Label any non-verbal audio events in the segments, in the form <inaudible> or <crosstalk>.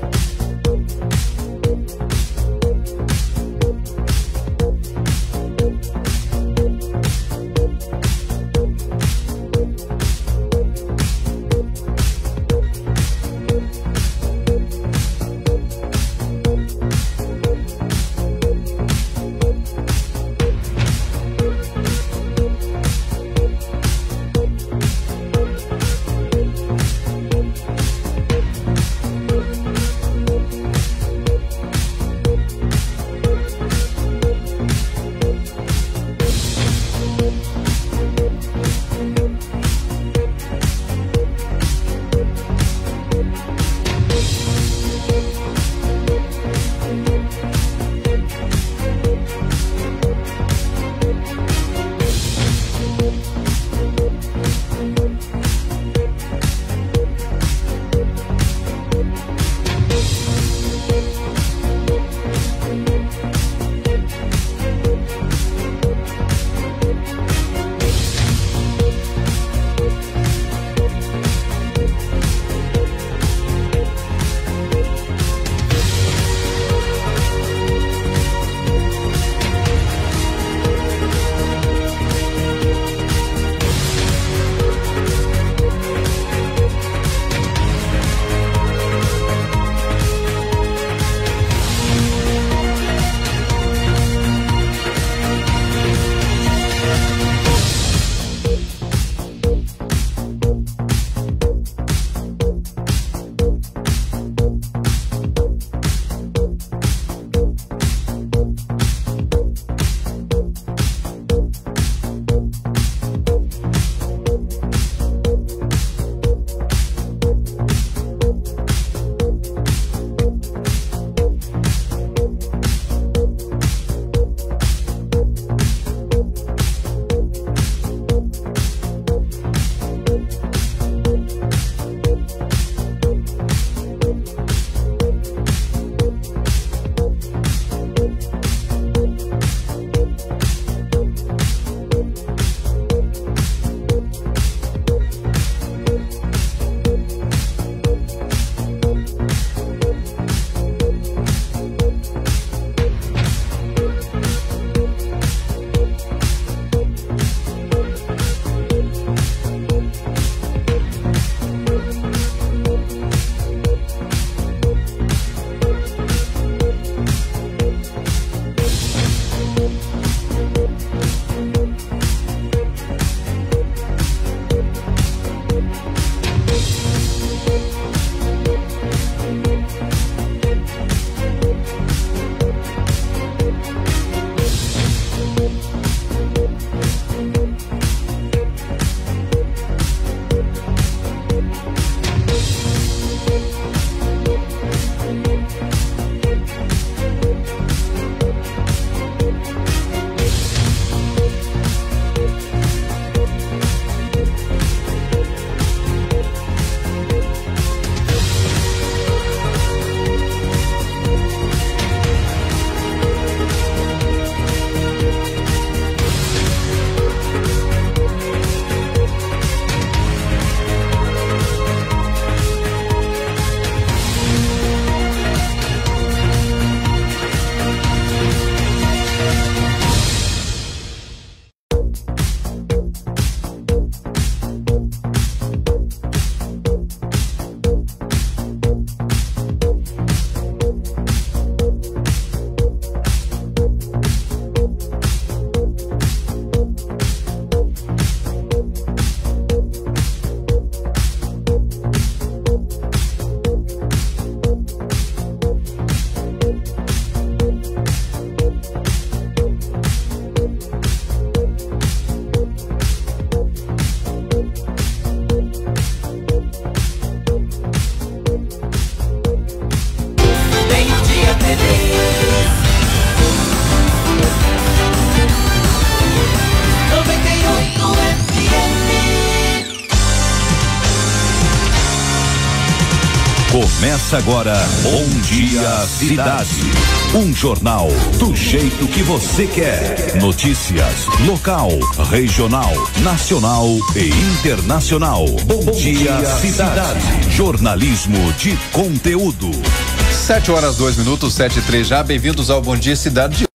you Começa agora Bom Dia Cidade. Um jornal do jeito que você quer. Notícias local, regional, nacional e internacional. Bom, Bom dia, dia cidade. cidade. Jornalismo de conteúdo. Sete horas, dois minutos, sete e três já. Bem-vindos ao Bom Dia Cidade de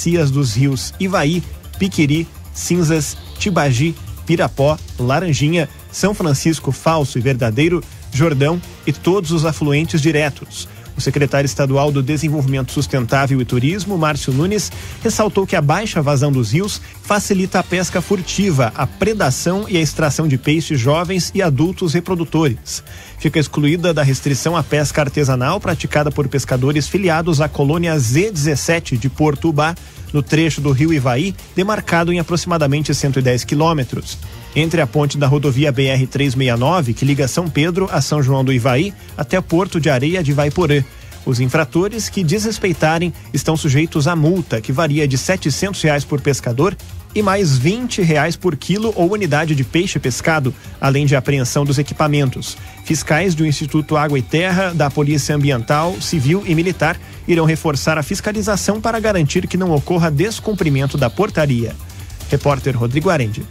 bacias dos rios Ivaí, Piquiri, Cinzas, Tibagi, Pirapó, Laranjinha, São Francisco Falso e Verdadeiro, Jordão e todos os afluentes diretos. O secretário estadual do Desenvolvimento Sustentável e Turismo, Márcio Nunes, ressaltou que a baixa vazão dos rios facilita a pesca furtiva, a predação e a extração de peixes jovens e adultos reprodutores. Fica excluída da restrição a pesca artesanal praticada por pescadores filiados à colônia Z17 de Porto Ubá, no trecho do rio Ivaí, demarcado em aproximadamente 110 quilômetros. Entre a ponte da rodovia BR 369, que liga São Pedro a São João do Ivaí, até Porto de Areia de Vaiporã. Os infratores que desrespeitarem estão sujeitos a multa, que varia de 700 reais por pescador e mais 20 reais por quilo ou unidade de peixe pescado, além de apreensão dos equipamentos. Fiscais do Instituto Água e Terra, da Polícia Ambiental, Civil e Militar irão reforçar a fiscalização para garantir que não ocorra descumprimento da portaria. Repórter Rodrigo Arendi.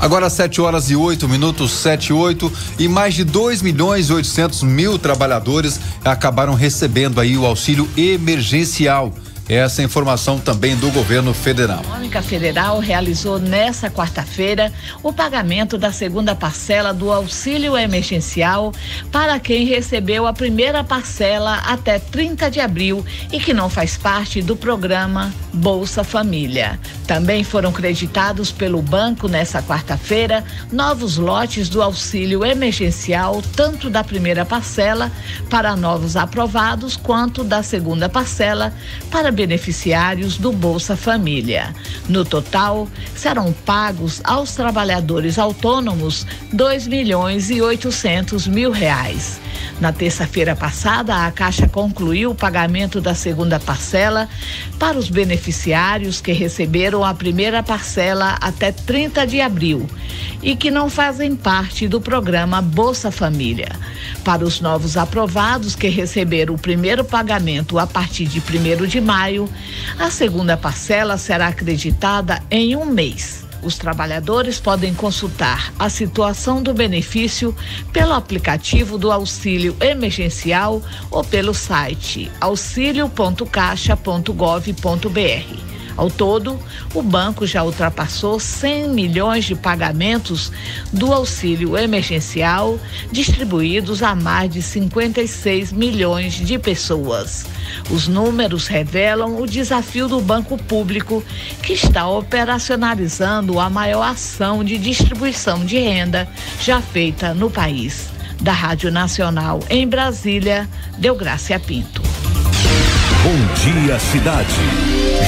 Agora 7 horas e 8 minutos, 7 e 8, e mais de 2 milhões e 800 mil trabalhadores acabaram recebendo aí o auxílio emergencial. Essa informação também do governo federal. A Única Federal realizou nesta quarta-feira o pagamento da segunda parcela do auxílio emergencial para quem recebeu a primeira parcela até 30 de abril e que não faz parte do programa Bolsa Família. Também foram creditados pelo banco nesta quarta-feira novos lotes do auxílio emergencial, tanto da primeira parcela para novos aprovados, quanto da segunda parcela para beneficiários do Bolsa Família. No total, serão pagos aos trabalhadores autônomos 2 milhões e 800 mil reais. Na terça-feira passada, a Caixa concluiu o pagamento da segunda parcela para os beneficiários que receberam a primeira parcela até 30 de abril e que não fazem parte do programa Bolsa Família. Para os novos aprovados que receberam o primeiro pagamento a partir de 1 de maio, a segunda parcela será acreditada em um mês. Os trabalhadores podem consultar a situação do benefício pelo aplicativo do auxílio emergencial ou pelo site auxilio.caixa.gov.br. Ao todo, o banco já ultrapassou 100 milhões de pagamentos do auxílio emergencial, distribuídos a mais de 56 milhões de pessoas. Os números revelam o desafio do banco público, que está operacionalizando a maior ação de distribuição de renda já feita no país. Da Rádio Nacional em Brasília, Delgrácia Pinto. Bom dia, cidade.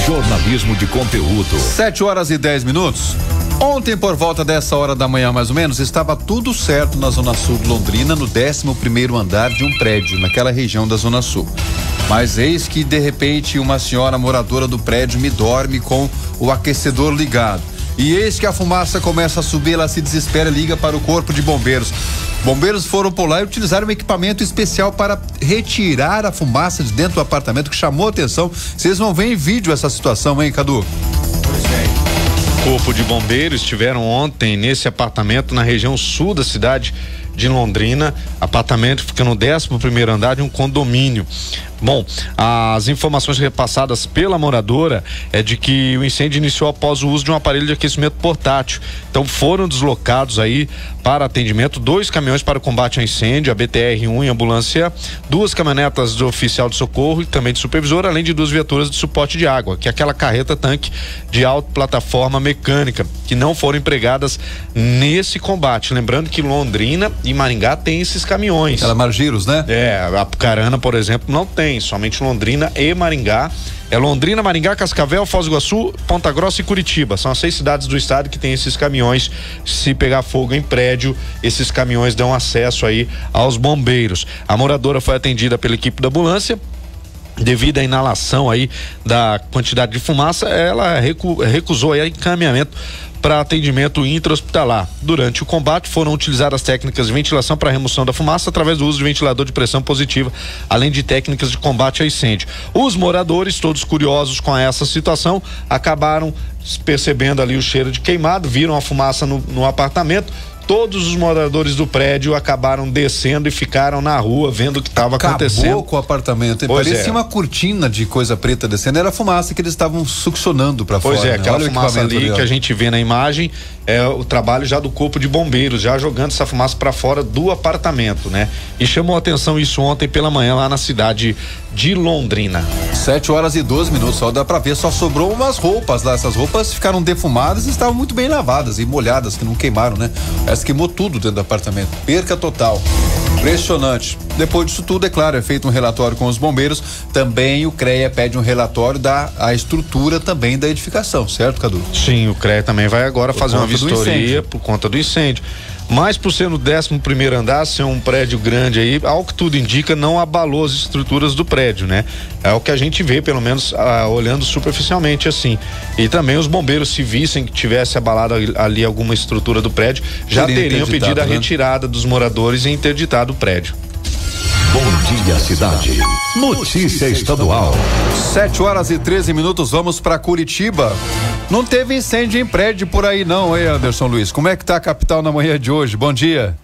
Jornalismo de conteúdo. 7 horas e 10 minutos. Ontem, por volta dessa hora da manhã, mais ou menos, estava tudo certo na Zona Sul de Londrina, no 11 primeiro andar de um prédio, naquela região da Zona Sul. Mas eis que, de repente, uma senhora moradora do prédio me dorme com o aquecedor ligado. E eis que a fumaça começa a subir, ela se desespera e liga para o corpo de bombeiros. Bombeiros foram por lá e utilizaram um equipamento especial para retirar a fumaça de dentro do apartamento que chamou atenção. Vocês vão ver em vídeo essa situação, hein, Cadu? Pois é. Corpo de bombeiros estiveram ontem nesse apartamento na região sul da cidade de Londrina. Apartamento fica no 11 primeiro andar de um condomínio. Bom, as informações repassadas pela moradora é de que o incêndio iniciou após o uso de um aparelho de aquecimento portátil. Então foram deslocados aí para atendimento dois caminhões para o combate ao incêndio, a BTR-1 em ambulância, duas caminhonetas do oficial de socorro e também de supervisor, além de duas viaturas de suporte de água, que é aquela carreta tanque de alta plataforma mecânica, que não foram empregadas nesse combate. Lembrando que Londrina e Maringá têm esses caminhões. Ela Margiros, né? É, a Pucarana, por exemplo, não tem tem, somente Londrina e Maringá. É Londrina, Maringá, Cascavel, Foz do Iguaçu, Ponta Grossa e Curitiba. São as seis cidades do estado que tem esses caminhões. Se pegar fogo em prédio, esses caminhões dão acesso aí aos bombeiros. A moradora foi atendida pela equipe da ambulância, devido à inalação aí da quantidade de fumaça, ela recusou aí encaminhamento para atendimento intra-hospitalar. Durante o combate foram utilizadas técnicas de ventilação para remoção da fumaça através do uso de ventilador de pressão positiva, além de técnicas de combate a incêndio. Os moradores, todos curiosos com essa situação, acabaram percebendo ali o cheiro de queimado, viram a fumaça no, no apartamento todos os moradores do prédio acabaram descendo e ficaram na rua vendo o que estava acontecendo. Acabou com o apartamento. Pois Parecia é. uma cortina de coisa preta descendo. Era fumaça que eles estavam succionando para fora. Pois é, né? aquela fumaça ali, ali que a gente vê na imagem é o trabalho já do corpo de bombeiros, já jogando essa fumaça para fora do apartamento, né? E chamou atenção isso ontem pela manhã lá na cidade de Londrina. 7 horas e 12 minutos, só dá para ver, só sobrou umas roupas lá. Essas roupas ficaram defumadas e estavam muito bem lavadas e molhadas, que não queimaram, né? Essa queimou tudo dentro do apartamento. Perca total. Impressionante. Depois disso tudo, é claro, é feito um relatório com os bombeiros. Também o CREA pede um relatório da a estrutura também da edificação, certo, Cadu? Sim, o CREA também vai agora fazer uma vistoria por conta do incêndio. Mas por ser no 11 primeiro andar, ser um prédio grande aí, ao que tudo indica, não abalou as estruturas do prédio, né? É o que a gente vê, pelo menos ah, olhando superficialmente assim. E também os bombeiros, se vissem que tivesse abalado ali alguma estrutura do prédio, já Teria teriam pedido a né? retirada dos moradores e interditado o prédio. Bom dia, cidade. Notícia estadual. 7 horas e 13 minutos, vamos para Curitiba. Não teve incêndio em prédio por aí, não, hein, Anderson Luiz? Como é que tá a capital na manhã de hoje? Bom dia.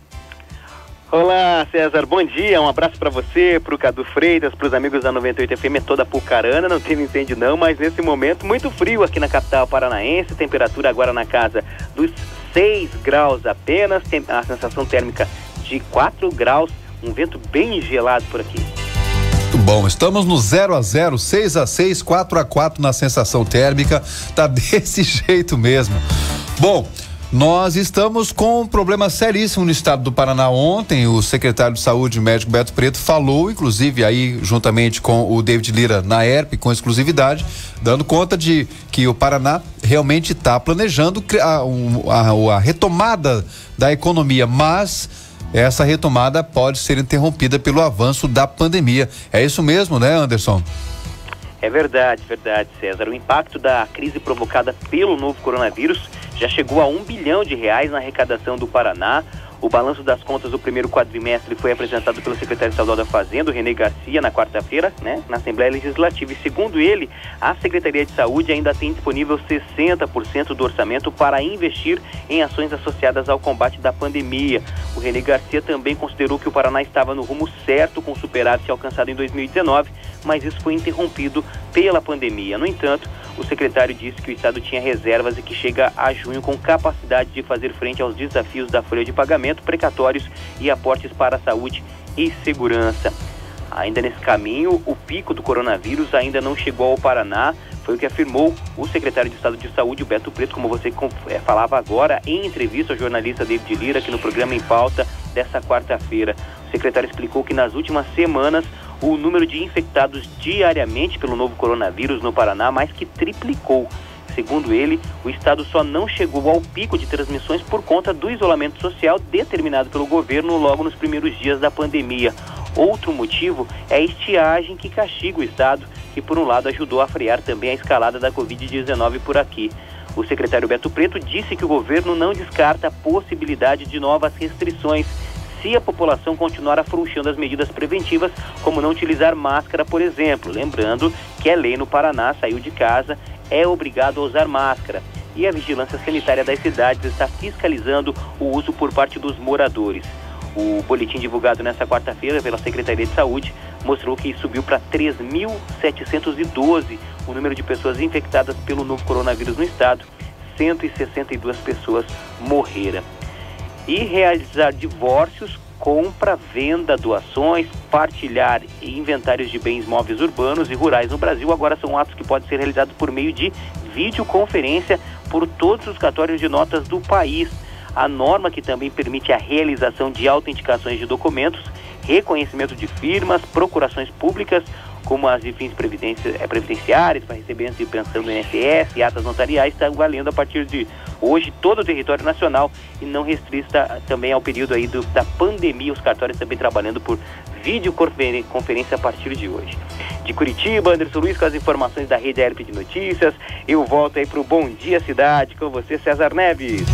Olá, César, bom dia. Um abraço para você, pro Cadu Freitas, pros amigos da 98 FM, toda Pucarana. Não teve incêndio não, mas nesse momento muito frio aqui na capital paranaense. Temperatura agora na casa dos 6 graus apenas. A sensação térmica de 4 graus um vento bem gelado por aqui. Muito bom, estamos no 0 a 0 6 a 6 4 a 4 na sensação térmica, tá <laughs> desse jeito mesmo. Bom, nós estamos com um problema seríssimo no estado do Paraná. Ontem, o secretário de Saúde, médico Beto Preto, falou, inclusive aí juntamente com o David Lira na ERP, com exclusividade, dando conta de que o Paraná realmente está planejando a, a, a retomada da economia, mas essa retomada pode ser interrompida pelo avanço da pandemia. É isso mesmo, né, Anderson? É verdade, verdade, César. O impacto da crise provocada pelo novo coronavírus já chegou a um bilhão de reais na arrecadação do Paraná. O balanço das contas do primeiro quadrimestre foi apresentado pelo secretário estadual da Fazenda, René Garcia, na quarta-feira, né, na Assembleia Legislativa. E segundo ele, a Secretaria de Saúde ainda tem disponível 60% do orçamento para investir em ações associadas ao combate da pandemia. O René Garcia também considerou que o Paraná estava no rumo certo com o superávit alcançado em 2019, mas isso foi interrompido pela pandemia. No entanto, o secretário disse que o Estado tinha reservas e que chega a junho com capacidade de fazer frente aos desafios da folha de pagamento, precatórios e aportes para a saúde e segurança. Ainda nesse caminho, o pico do coronavírus ainda não chegou ao Paraná, foi o que afirmou o secretário de Estado de Saúde, Beto Preto, como você é, falava agora, em entrevista ao jornalista David Lira, aqui no programa Em Pauta dessa quarta-feira. O secretário explicou que nas últimas semanas o número de infectados diariamente pelo novo coronavírus no Paraná mais que triplicou. Segundo ele, o estado só não chegou ao pico de transmissões por conta do isolamento social determinado pelo governo logo nos primeiros dias da pandemia. Outro motivo é a estiagem que castiga o estado, que por um lado ajudou a frear também a escalada da Covid-19 por aqui. O secretário Beto Preto disse que o governo não descarta a possibilidade de novas restrições se a população continuar afrouxando as medidas preventivas, como não utilizar máscara, por exemplo. Lembrando que a lei no Paraná saiu de casa, é obrigado a usar máscara. E a vigilância sanitária das cidades está fiscalizando o uso por parte dos moradores. O boletim divulgado nesta quarta-feira pela Secretaria de Saúde mostrou que subiu para 3.712 o número de pessoas infectadas pelo novo coronavírus no estado. 162 pessoas morreram e realizar divórcios, compra, venda, doações, partilhar inventários de bens móveis urbanos e rurais no Brasil. Agora são atos que podem ser realizados por meio de videoconferência por todos os cartórios de notas do país. A norma que também permite a realização de autenticações de documentos, reconhecimento de firmas, procurações públicas, como as de fins eh, previdenciários, para recebimento de pensão do INSS e atas notariais, está valendo a partir de hoje todo o território nacional e não restrita também ao período aí do, da pandemia, os cartórios também trabalhando por videoconferência a partir de hoje. De Curitiba, Anderson Luiz com as informações da Rede ERP de Notícias. Eu volto aí para o Bom Dia Cidade com você, César Neves.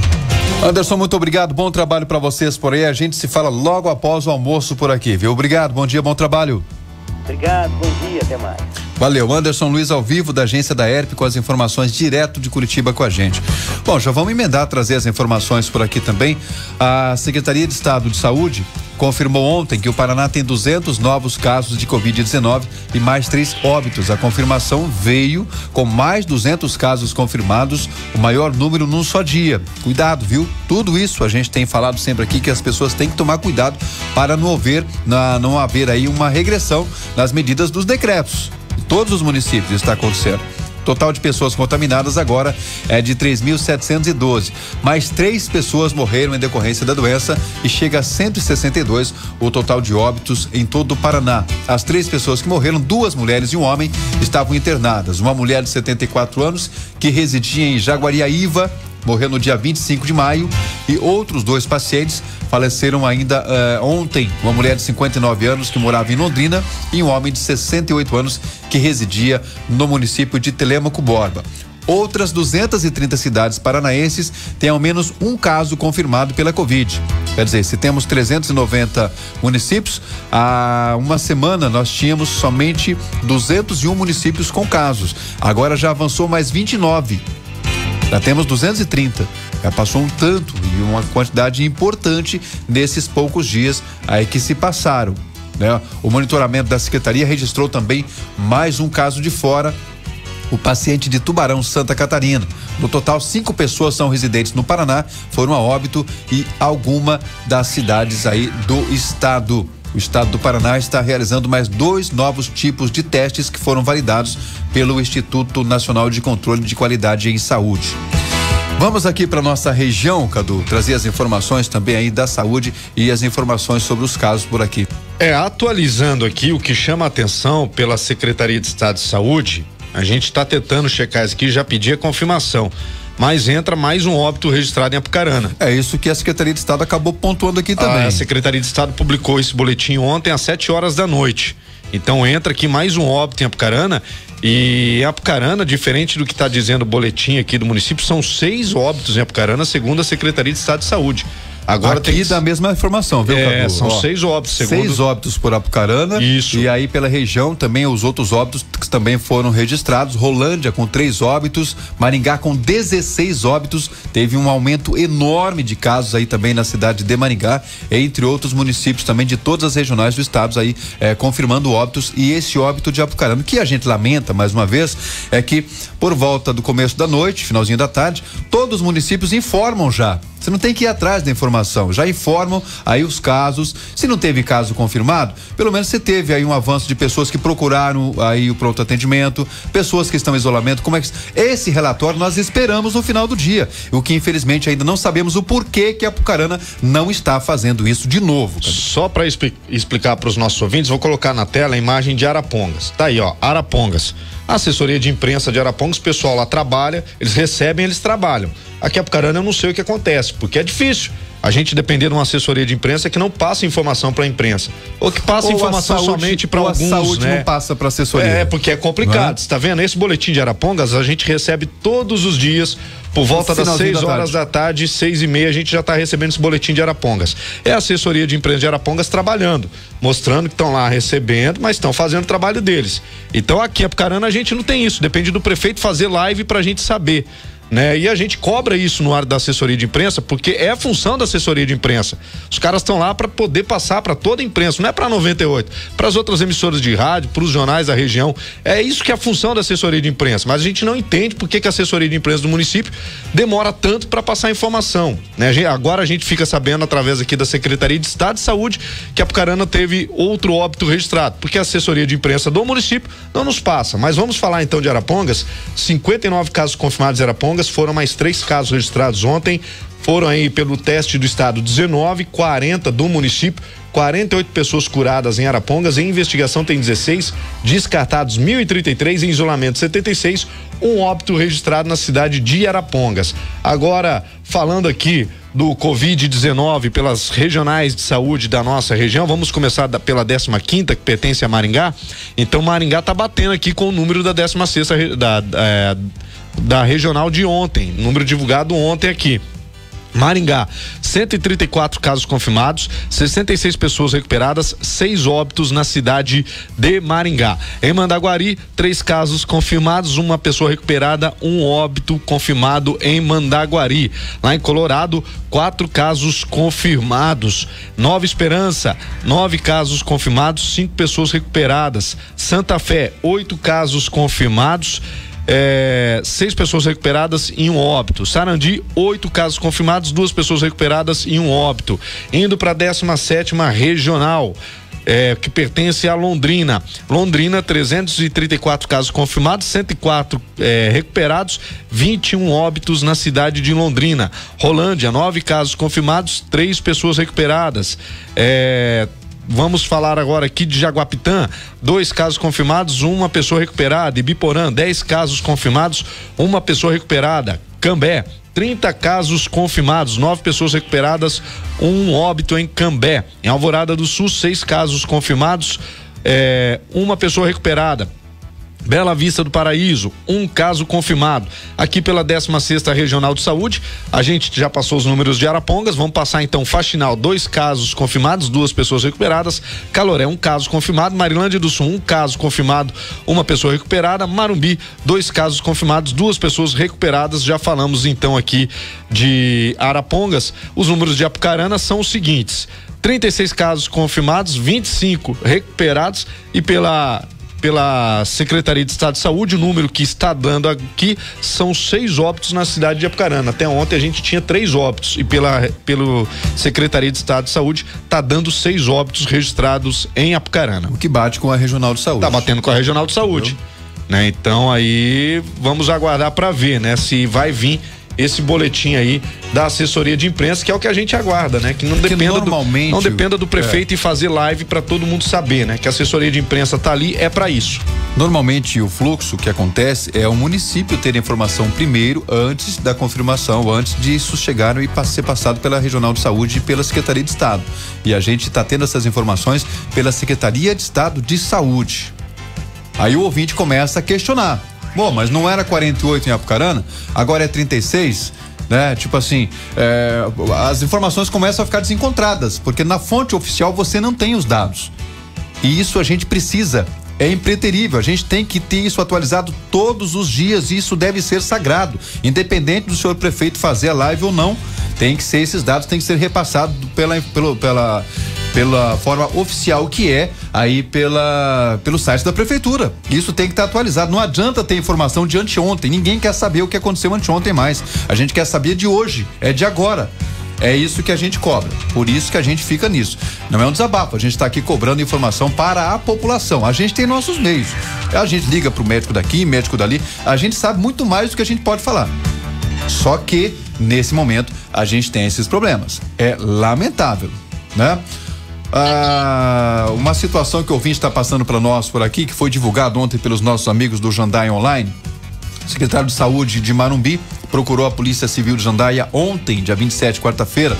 Anderson, muito obrigado. Bom trabalho para vocês por aí. A gente se fala logo após o almoço por aqui, viu? Obrigado. Bom dia, bom trabalho. Obrigado, bom dia, até mais. Valeu, Anderson Luiz ao vivo da agência da ERP com as informações direto de Curitiba com a gente. Bom, já vamos emendar trazer as informações por aqui também. A Secretaria de Estado de Saúde confirmou ontem que o Paraná tem 200 novos casos de Covid-19 e mais três óbitos. A confirmação veio com mais 200 casos confirmados, o maior número num só dia. Cuidado, viu? Tudo isso a gente tem falado sempre aqui que as pessoas têm que tomar cuidado para não haver, na, não haver aí uma regressão nas medidas dos decretos. Todos os municípios está acontecendo. Total de pessoas contaminadas agora é de 3.712. Mais três pessoas morreram em decorrência da doença e chega a 162 o total de óbitos em todo o Paraná. As três pessoas que morreram, duas mulheres e um homem, estavam internadas. Uma mulher de 74 anos que residia em Jaguariaíva morreu no dia 25 de maio e outros dois pacientes faleceram ainda uh, ontem. Uma mulher de 59 anos que morava em Londrina e um homem de 68 anos que residia no município de Telemaco Borba. Outras 230 cidades paranaenses têm ao menos um caso confirmado pela Covid. Quer dizer, se temos 390 municípios, há uma semana nós tínhamos somente 201 municípios com casos. Agora já avançou mais 29 já temos 230. Já passou um tanto e uma quantidade importante nesses poucos dias aí que se passaram. Né? O monitoramento da secretaria registrou também mais um caso de fora o paciente de Tubarão, Santa Catarina. No total, cinco pessoas são residentes no Paraná, foram a óbito e alguma das cidades aí do estado. O estado do Paraná está realizando mais dois novos tipos de testes que foram validados pelo Instituto Nacional de Controle de Qualidade em Saúde. Vamos aqui para nossa região, Cadu, trazer as informações também aí da saúde e as informações sobre os casos por aqui. É, atualizando aqui o que chama a atenção pela Secretaria de Estado de Saúde, a gente está tentando checar isso aqui, já pedi a confirmação mas entra mais um óbito registrado em Apucarana. É isso que a Secretaria de Estado acabou pontuando aqui também. A Secretaria de Estado publicou esse boletim ontem às 7 horas da noite. Então entra aqui mais um óbito em Apucarana e em Apucarana, diferente do que está dizendo o boletim aqui do município, são seis óbitos em Apucarana, segundo a Secretaria de Estado de Saúde. Agora Aqui tem da mesma informação, viu, é, Cadu? São Ó, seis óbitos, segundo... Seis óbitos por Apucarana. Isso. E aí pela região também os outros óbitos que também foram registrados. Rolândia com três óbitos, Maringá com 16 óbitos. Teve um aumento enorme de casos aí também na cidade de Maringá, entre outros municípios também de todas as regionais do estado aí eh, confirmando óbitos e esse óbito de Apucarana. O que a gente lamenta mais uma vez é que por volta do começo da noite, finalzinho da tarde, todos os municípios informam já você não tem que ir atrás da informação. Já informam aí os casos. Se não teve caso confirmado, pelo menos você teve aí um avanço de pessoas que procuraram aí o pronto atendimento, pessoas que estão em isolamento. Como é que esse relatório nós esperamos no final do dia. O que infelizmente ainda não sabemos o porquê que a Pucarana não está fazendo isso de novo. Só para explicar para os nossos ouvintes, vou colocar na tela a imagem de Arapongas. Tá aí, ó, Arapongas. A assessoria de imprensa de Arapongas, o pessoal lá trabalha, eles recebem, eles trabalham. Aqui a Apucarana eu não sei o que acontece, porque é difícil. A gente depender de uma assessoria de imprensa que não passa informação para a imprensa. Ou que passa ou informação saúde, somente para alguns, a saúde né? não passa para assessoria. É, porque é complicado. Está é? vendo? Esse boletim de Arapongas a gente recebe todos os dias por volta das 6 horas da tarde, seis e meia, a gente já está recebendo esse boletim de Arapongas. É a assessoria de imprensa de Arapongas trabalhando, mostrando que estão lá recebendo, mas estão fazendo o trabalho deles. Então aqui em Apucarana a gente não tem isso, depende do prefeito fazer live para a gente saber né? E a gente cobra isso no ar da assessoria de imprensa, porque é a função da assessoria de imprensa. Os caras estão lá para poder passar para toda a imprensa, não é para 98, para as outras emissoras de rádio, para os jornais da região. É isso que é a função da assessoria de imprensa. Mas a gente não entende por que, que a assessoria de imprensa do município demora tanto para passar informação, né? Agora a gente fica sabendo através aqui da Secretaria de Estado de Saúde que a Pucarana teve outro óbito registrado, porque a assessoria de imprensa do município não nos passa. Mas vamos falar então de Arapongas, 59 casos confirmados em Arapongas foram mais três casos registrados ontem. Foram aí pelo teste do estado 19, 40 do município. 48 pessoas curadas em Arapongas, em investigação tem 16, descartados 1.033, em isolamento 76, um óbito registrado na cidade de Arapongas. Agora, falando aqui do Covid-19 pelas regionais de saúde da nossa região. Vamos começar pela 15 quinta que pertence a Maringá. Então Maringá está batendo aqui com o número da 16 sexta da, é, da regional de ontem, número divulgado ontem aqui. Maringá, 134 casos confirmados, 66 pessoas recuperadas, seis óbitos na cidade de Maringá. Em Mandaguari, três casos confirmados, uma pessoa recuperada, um óbito confirmado em Mandaguari. Lá em Colorado, quatro casos confirmados. Nova Esperança, nove casos confirmados, cinco pessoas recuperadas. Santa Fé, oito casos confirmados é, seis pessoas recuperadas e um óbito. Sarandi, oito casos confirmados, duas pessoas recuperadas e um óbito. Indo para a 17 regional. é, que pertence a Londrina. Londrina, 334 casos confirmados, 104 é, recuperados, 21 óbitos na cidade de Londrina. Rolândia, nove casos confirmados, três pessoas recuperadas. É, Vamos falar agora aqui de Jaguapitã, dois casos confirmados, uma pessoa recuperada. Ibiporã, dez casos confirmados, uma pessoa recuperada. Cambé, 30 casos confirmados, nove pessoas recuperadas, um óbito em Cambé. Em Alvorada do Sul, seis casos confirmados, é, uma pessoa recuperada. Bela Vista do Paraíso, um caso confirmado. Aqui pela 16 Regional de Saúde, a gente já passou os números de Arapongas, vamos passar então Faxinal, dois casos confirmados, duas pessoas recuperadas. Caloré, um caso confirmado. Marilândia do Sul, um caso confirmado, uma pessoa recuperada. Marumbi, dois casos confirmados, duas pessoas recuperadas. Já falamos então aqui de Arapongas. Os números de Apucarana são os seguintes: 36 casos confirmados, 25 recuperados e pela pela Secretaria de Estado de Saúde, o número que está dando aqui são seis óbitos na cidade de Apucarana. Até ontem a gente tinha três óbitos e pela pelo Secretaria de Estado de Saúde está dando seis óbitos registrados em Apucarana. O que bate com a Regional de Saúde. Tá batendo com a Regional de Saúde. Né? Então aí vamos aguardar para ver, né? Se vai vir esse boletim aí da assessoria de imprensa, que é o que a gente aguarda, né? Que não Porque dependa normalmente- do, não dependa do prefeito e fazer live para todo mundo saber, né? Que a assessoria de imprensa tá ali é para isso. Normalmente o fluxo que acontece é o município ter a informação primeiro, antes da confirmação, antes de isso chegar e ser passado pela Regional de Saúde e pela Secretaria de Estado. E a gente está tendo essas informações pela Secretaria de Estado de Saúde. Aí o ouvinte começa a questionar. Bom, mas não era 48 em Apucarana? Agora é 36? Né? Tipo assim, é, as informações começam a ficar desencontradas, porque na fonte oficial você não tem os dados. E isso a gente precisa. É impreterível, a gente tem que ter isso atualizado todos os dias e isso deve ser sagrado. Independente do senhor prefeito fazer a live ou não, tem que ser esses dados, tem que ser repassados pela, pelo, pela, pela forma oficial que é aí pela, pelo site da prefeitura. Isso tem que estar atualizado. Não adianta ter informação de anteontem. Ninguém quer saber o que aconteceu anteontem mais. A gente quer saber de hoje, é de agora. É isso que a gente cobra. Por isso que a gente fica nisso. Não é um desabafo, a gente está aqui cobrando informação para a população. A gente tem nossos meios. A gente liga para o médico daqui, médico dali. A gente sabe muito mais do que a gente pode falar. Só que, nesse momento, a gente tem esses problemas. É lamentável, né? Ah, uma situação que o ouvinte está passando para nós por aqui, que foi divulgado ontem pelos nossos amigos do Jandai Online. O secretário de Saúde de Marumbi procurou a Polícia Civil de Jandaia ontem, dia 27, quarta-feira,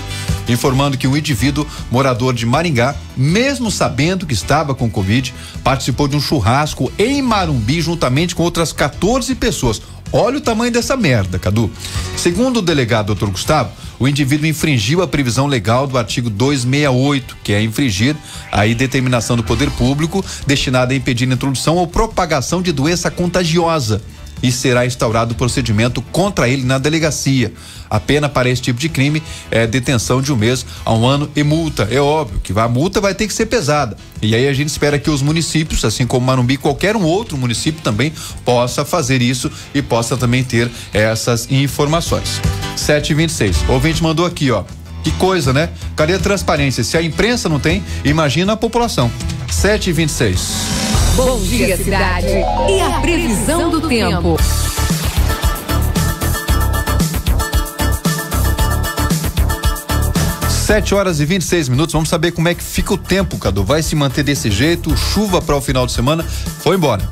informando que um indivíduo morador de Maringá, mesmo sabendo que estava com Covid, participou de um churrasco em Marumbi juntamente com outras 14 pessoas. Olha o tamanho dessa merda, Cadu. Segundo o delegado Dr. Gustavo, o indivíduo infringiu a previsão legal do artigo 268, que é infringir aí determinação do poder público destinada a impedir a introdução ou propagação de doença contagiosa e será instaurado procedimento contra ele na delegacia. A pena para esse tipo de crime é detenção de um mês a um ano e multa. É óbvio que a multa vai ter que ser pesada. E aí a gente espera que os municípios, assim como Marumbi, qualquer um outro município também possa fazer isso e possa também ter essas informações. 726. O ouvinte mandou aqui, ó. Que coisa, né? Cadê a transparência? Se a imprensa não tem, imagina a população. 726. Bom dia, cidade. E a previsão do tempo. Sete horas e 26 minutos. Vamos saber como é que fica o tempo, Cadu. Vai se manter desse jeito? Chuva para o final de semana? Foi embora.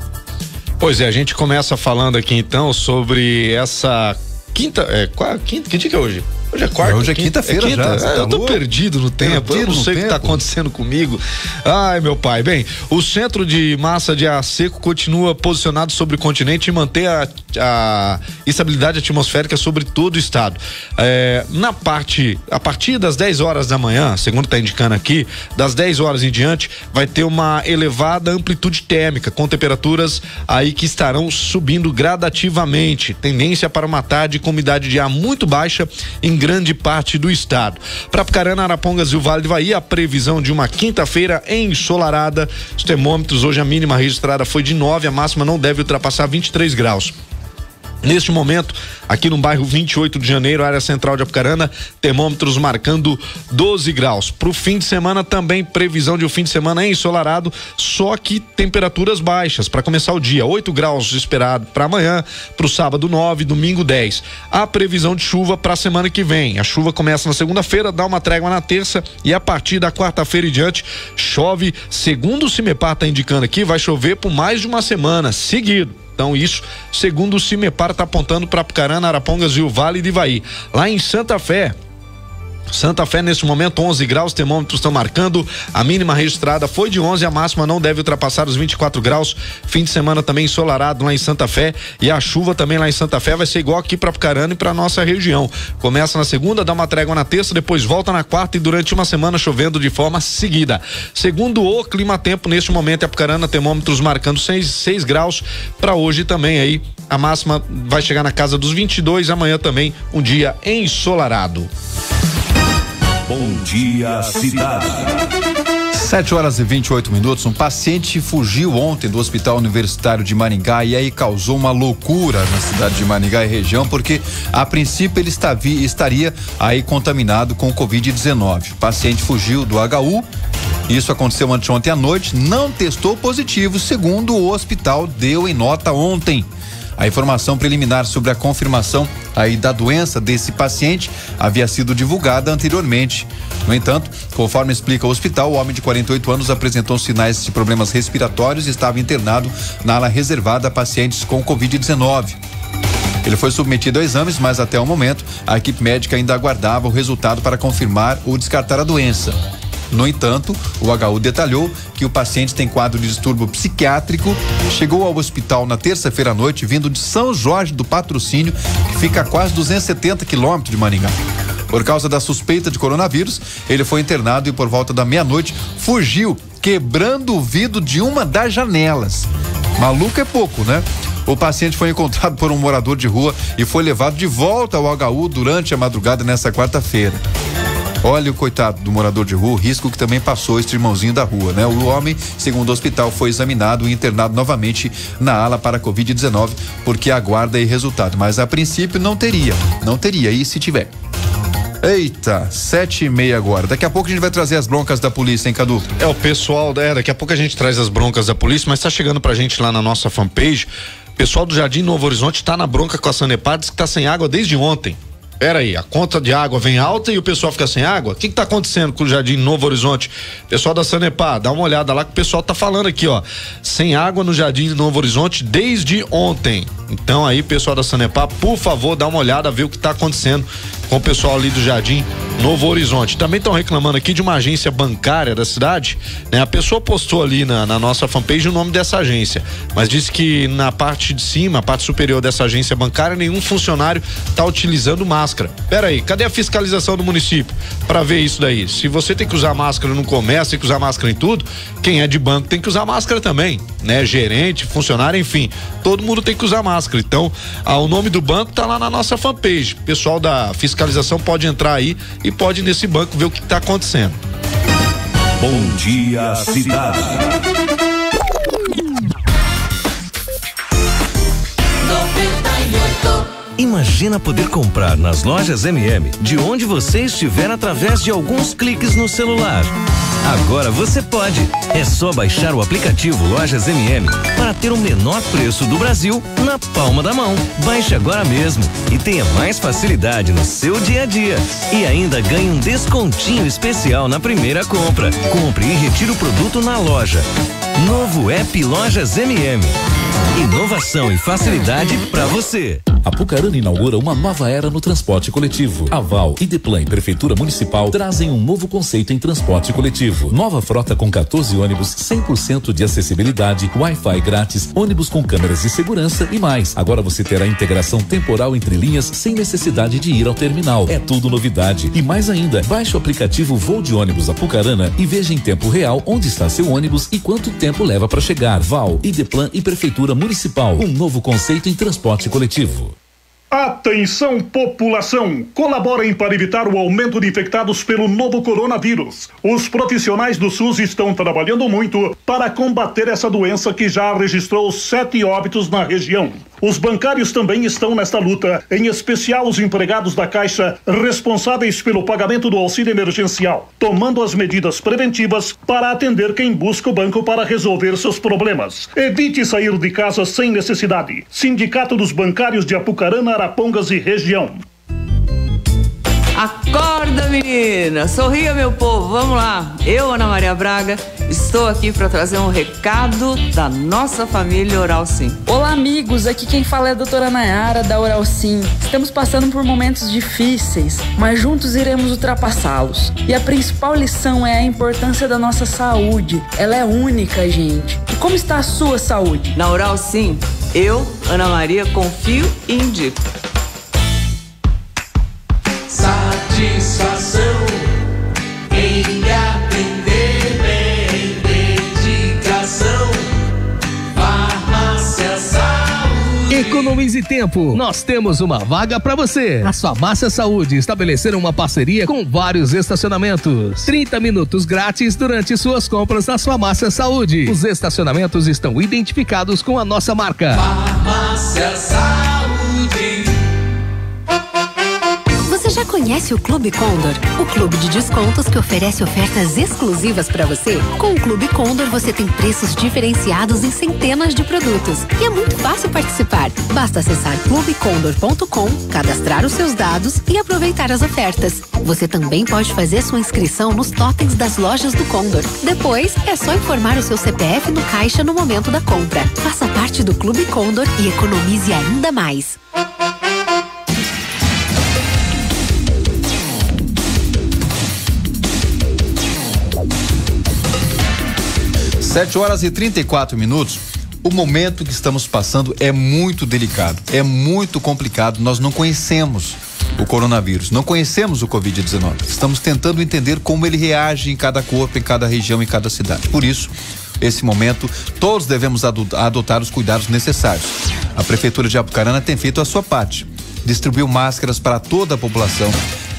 Pois é, a gente começa falando aqui então sobre essa quinta, é, qual, quinta, que dia que é hoje? Hoje é quarta. Hoje é quinta-feira quinta? já, Ah, tá eu tô louco? perdido no tempo. eu Perdido não no sei o que tá tempo? acontecendo comigo. Ai, meu pai. Bem, o centro de massa de ar seco continua posicionado sobre o continente e mantém a, a estabilidade atmosférica sobre todo o estado. É, na parte, a partir das 10 horas da manhã, segundo está indicando aqui, das 10 horas em diante, vai ter uma elevada amplitude térmica, com temperaturas aí que estarão subindo gradativamente. Tendência para uma tarde com umidade de ar muito baixa em grande parte do estado. Para Apucarana, Arapongas e o Vale do Bahia, a previsão de uma quinta-feira ensolarada. Os termômetros, hoje a mínima registrada foi de 9, a máxima não deve ultrapassar 23 graus. Neste momento, aqui no bairro 28 de janeiro, área central de Apucarana, termômetros marcando 12 graus. Para o fim de semana também, previsão de um fim de semana ensolarado, só que temperaturas baixas. Para começar o dia, 8 graus esperado para amanhã, para o sábado 9, domingo 10. A previsão de chuva para a semana que vem. A chuva começa na segunda-feira, dá uma trégua na terça e a partir da quarta-feira e diante chove. Segundo o Cimepar está indicando aqui, vai chover por mais de uma semana seguido. Então, isso, segundo o Cimepar, está apontando para Apucarana, Arapongas e o Vale de Ivaí. Lá em Santa Fé, Santa Fé, nesse momento, 11 graus, termômetros estão marcando. A mínima registrada foi de 11, a máxima não deve ultrapassar os 24 graus. Fim de semana também ensolarado lá em Santa Fé. E a chuva também lá em Santa Fé vai ser igual aqui para Pucarana e para nossa região. Começa na segunda, dá uma trégua na terça, depois volta na quarta e durante uma semana chovendo de forma seguida. Segundo o Clima Tempo, neste momento, é Apucarana, termômetros marcando 6, 6 graus. Para hoje também aí, a máxima vai chegar na casa dos 22. Amanhã também, um dia ensolarado. Bom dia, cidade. 7 horas e 28 minutos. Um paciente fugiu ontem do Hospital Universitário de Maringá e aí causou uma loucura na cidade de Maringá e região, porque a princípio ele estaria aí contaminado com Covid-19. O paciente fugiu do HU. Isso aconteceu anteontem à noite, não testou positivo, segundo o hospital deu em nota ontem. A informação preliminar sobre a confirmação aí da doença desse paciente havia sido divulgada anteriormente. No entanto, conforme explica o hospital, o homem de 48 anos apresentou sinais de problemas respiratórios e estava internado na ala reservada a pacientes com Covid-19. Ele foi submetido a exames, mas até o momento a equipe médica ainda aguardava o resultado para confirmar ou descartar a doença. No entanto, o HU detalhou que o paciente tem quadro de distúrbio psiquiátrico, chegou ao hospital na terça-feira à noite vindo de São Jorge do Patrocínio, que fica a quase 270 quilômetros de Maringá. Por causa da suspeita de coronavírus, ele foi internado e por volta da meia-noite fugiu, quebrando o vidro de uma das janelas. Maluco é pouco, né? O paciente foi encontrado por um morador de rua e foi levado de volta ao HU durante a madrugada nesta quarta-feira. Olha o coitado do morador de rua, o risco que também passou este irmãozinho da rua, né? O homem, segundo o hospital, foi examinado e internado novamente na ala para Covid-19 porque aguarda aí resultado. Mas a princípio não teria, não teria. E se tiver? Eita, sete e meia agora. Daqui a pouco a gente vai trazer as broncas da polícia, hein, Cadu? É, o pessoal, é, daqui a pouco a gente traz as broncas da polícia, mas tá chegando pra gente lá na nossa fanpage. Pessoal do Jardim Novo Horizonte tá na bronca com a Sanepar, diz que tá sem água desde ontem. Pera aí, a conta de água vem alta e o pessoal fica sem água? O que está acontecendo com o Jardim Novo Horizonte? Pessoal da Sanepar, dá uma olhada lá que o pessoal tá falando aqui, ó. Sem água no Jardim Novo Horizonte desde ontem. Então aí, pessoal da Sanepar, por favor, dá uma olhada, ver o que está acontecendo com o pessoal ali do Jardim Novo Horizonte. Também estão reclamando aqui de uma agência bancária da cidade, né? A pessoa postou ali na, na, nossa fanpage o nome dessa agência, mas disse que na parte de cima, a parte superior dessa agência bancária, nenhum funcionário está utilizando máscara. Pera aí, cadê a fiscalização do município para ver isso daí? Se você tem que usar máscara no comércio, tem que usar máscara em tudo, quem é de banco tem que usar máscara também, né? Gerente, funcionário, enfim, todo mundo tem que usar máscara. Então, ah, o nome do banco tá lá na nossa fanpage. Pessoal da fiscalização pode entrar aí e pode ir nesse banco ver o que está acontecendo. Bom dia, cidade. Imagina poder comprar nas lojas MM de onde você estiver através de alguns cliques no celular. Agora você pode. É só baixar o aplicativo Lojas MM para ter o menor preço do Brasil na palma da mão. Baixe agora mesmo e tenha mais facilidade no seu dia a dia. E ainda ganhe um descontinho especial na primeira compra. Compre e retire o produto na loja. Novo app Lojas MM. Inovação e facilidade para você. A Pucarana inaugura uma nova era no transporte coletivo. A Val, e Prefeitura Municipal trazem um novo conceito em transporte coletivo. Nova frota com 14 ônibus 100% de acessibilidade, Wi-Fi grátis, ônibus com câmeras de segurança e mais. Agora você terá integração temporal entre linhas sem necessidade de ir ao terminal. É tudo novidade. E mais ainda, baixe o aplicativo Voo de Ônibus Apucarana e veja em tempo real onde está seu ônibus e quanto tempo leva para chegar. Val, Ideplan e Prefeitura Municipal. Um novo conceito em transporte coletivo. Atenção, população! Colaborem para evitar o aumento de infectados pelo novo coronavírus. Os profissionais do SUS estão trabalhando muito para combater essa doença que já registrou sete óbitos na região. Os bancários também estão nesta luta, em especial os empregados da Caixa responsáveis pelo pagamento do auxílio emergencial, tomando as medidas preventivas para atender quem busca o banco para resolver seus problemas. Evite sair de casa sem necessidade. Sindicato dos Bancários de Apucarana, Arapongas e região. Acorda, menina! Sorria, meu povo! Vamos lá! Eu, Ana Maria Braga, estou aqui para trazer um recado da nossa família Oral Sim. Olá, amigos! Aqui quem fala é a doutora Nayara da Oral Sim. Estamos passando por momentos difíceis, mas juntos iremos ultrapassá-los. E a principal lição é a importância da nossa saúde. Ela é única, gente. E como está a sua saúde? Na Oral Sim, eu, Ana Maria, confio e indico. Satisfação Economize tempo. Nós temos uma vaga para você. A Farmácia Saúde estabeleceram uma parceria com vários estacionamentos. 30 minutos grátis durante suas compras na Farmácia Saúde. Os estacionamentos estão identificados com a nossa marca. Farmácia saúde. Já conhece o Clube Condor? O clube de descontos que oferece ofertas exclusivas para você? Com o Clube Condor você tem preços diferenciados em centenas de produtos. E é muito fácil participar. Basta acessar clubecondor.com, cadastrar os seus dados e aproveitar as ofertas. Você também pode fazer sua inscrição nos totens das lojas do Condor. Depois, é só informar o seu CPF no caixa no momento da compra. Faça parte do Clube Condor e economize ainda mais. Sete horas e 34 minutos. O momento que estamos passando é muito delicado, é muito complicado. Nós não conhecemos o coronavírus, não conhecemos o Covid-19. Estamos tentando entender como ele reage em cada corpo, em cada região, em cada cidade. Por isso, esse momento, todos devemos ado- adotar os cuidados necessários. A Prefeitura de Apucarana tem feito a sua parte. Distribuiu máscaras para toda a população,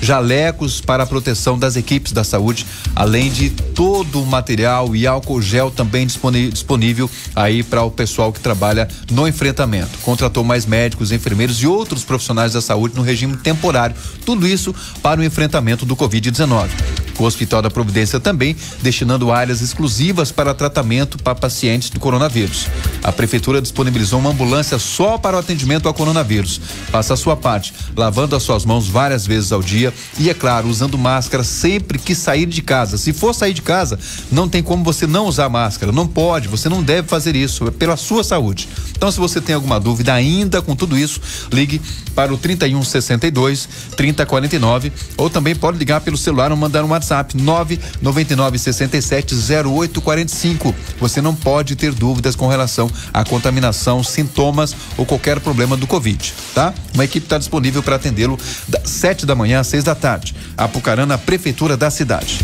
jalecos para a proteção das equipes da saúde, além de todo o material e álcool gel também disponível aí para o pessoal que trabalha no enfrentamento. Contratou mais médicos, enfermeiros e outros profissionais da saúde no regime temporário. Tudo isso para o enfrentamento do Covid-19. O Hospital da Providência também destinando áreas exclusivas para tratamento para pacientes do coronavírus. A prefeitura disponibilizou uma ambulância só para o atendimento ao coronavírus. Faça a sua parte, lavando as suas mãos várias vezes ao dia e, é claro, usando máscara sempre que sair de casa. Se for sair de casa, não tem como você não usar máscara. Não pode, você não deve fazer isso, é pela sua saúde. Então, se você tem alguma dúvida ainda com tudo isso, ligue para o 3162 3049 ou também pode ligar pelo celular ou mandar um WhatsApp 999 67 0845. Você não pode ter dúvidas com relação à contaminação, sintomas ou qualquer problema do Covid, tá? Uma equipe está disponível para atendê-lo das 7 da manhã às 6 da tarde. Apucarana, prefeitura da cidade.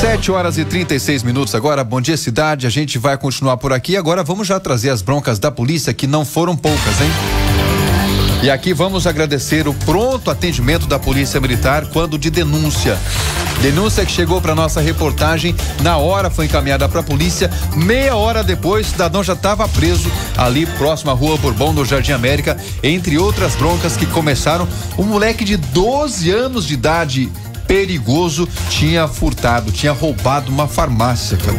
7 horas e 36 minutos agora. Bom dia, cidade. A gente vai continuar por aqui. Agora vamos já trazer as broncas da polícia, que não foram poucas, hein? E aqui vamos agradecer o pronto atendimento da Polícia Militar quando de denúncia. Denúncia que chegou para nossa reportagem, na hora foi encaminhada para a polícia. Meia hora depois, o cidadão já estava preso ali próximo à Rua Bourbon, no Jardim América, entre outras broncas que começaram. Um moleque de 12 anos de idade, perigoso, tinha furtado, tinha roubado uma farmácia, cara.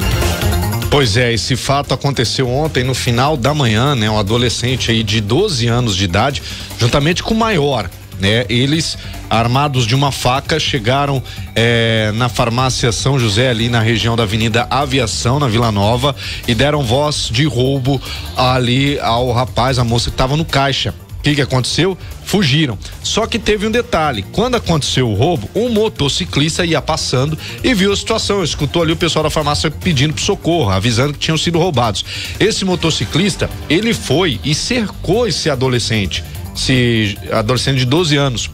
Pois é, esse fato aconteceu ontem no final da manhã, né? Um adolescente aí de 12 anos de idade, juntamente com o maior, né? Eles armados de uma faca chegaram eh, na farmácia São José ali na região da Avenida Aviação na Vila Nova e deram voz de roubo ali ao rapaz, a moça que estava no caixa. O que, que aconteceu? Fugiram. Só que teve um detalhe: quando aconteceu o roubo, um motociclista ia passando e viu a situação. Escutou ali o pessoal da farmácia pedindo socorro, avisando que tinham sido roubados. Esse motociclista, ele foi e cercou esse adolescente, esse adolescente de 12 anos.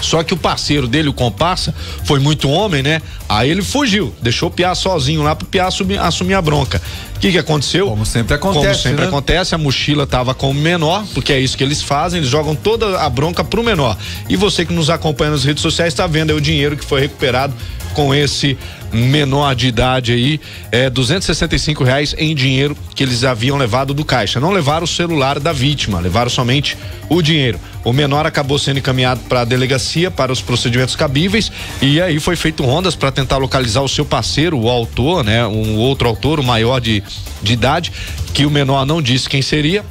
Só que o parceiro dele, o comparsa, foi muito homem, né? Aí ele fugiu, deixou o Piá sozinho lá pro Piá assumir, assumir a bronca. O que que aconteceu? Como sempre acontece. Como sempre né? acontece, a mochila tava com o menor, porque é isso que eles fazem, eles jogam toda a bronca pro menor. E você que nos acompanha nas redes sociais está vendo aí o dinheiro que foi recuperado com esse menor de idade aí, é 265 reais em dinheiro que eles haviam levado do caixa. Não levaram o celular da vítima, levaram somente o dinheiro. O menor acabou sendo encaminhado para a delegacia para os procedimentos cabíveis e aí foi feito rondas para tentar localizar o seu parceiro, o autor, né? Um outro autor, o maior de, de idade, que o menor não disse quem seria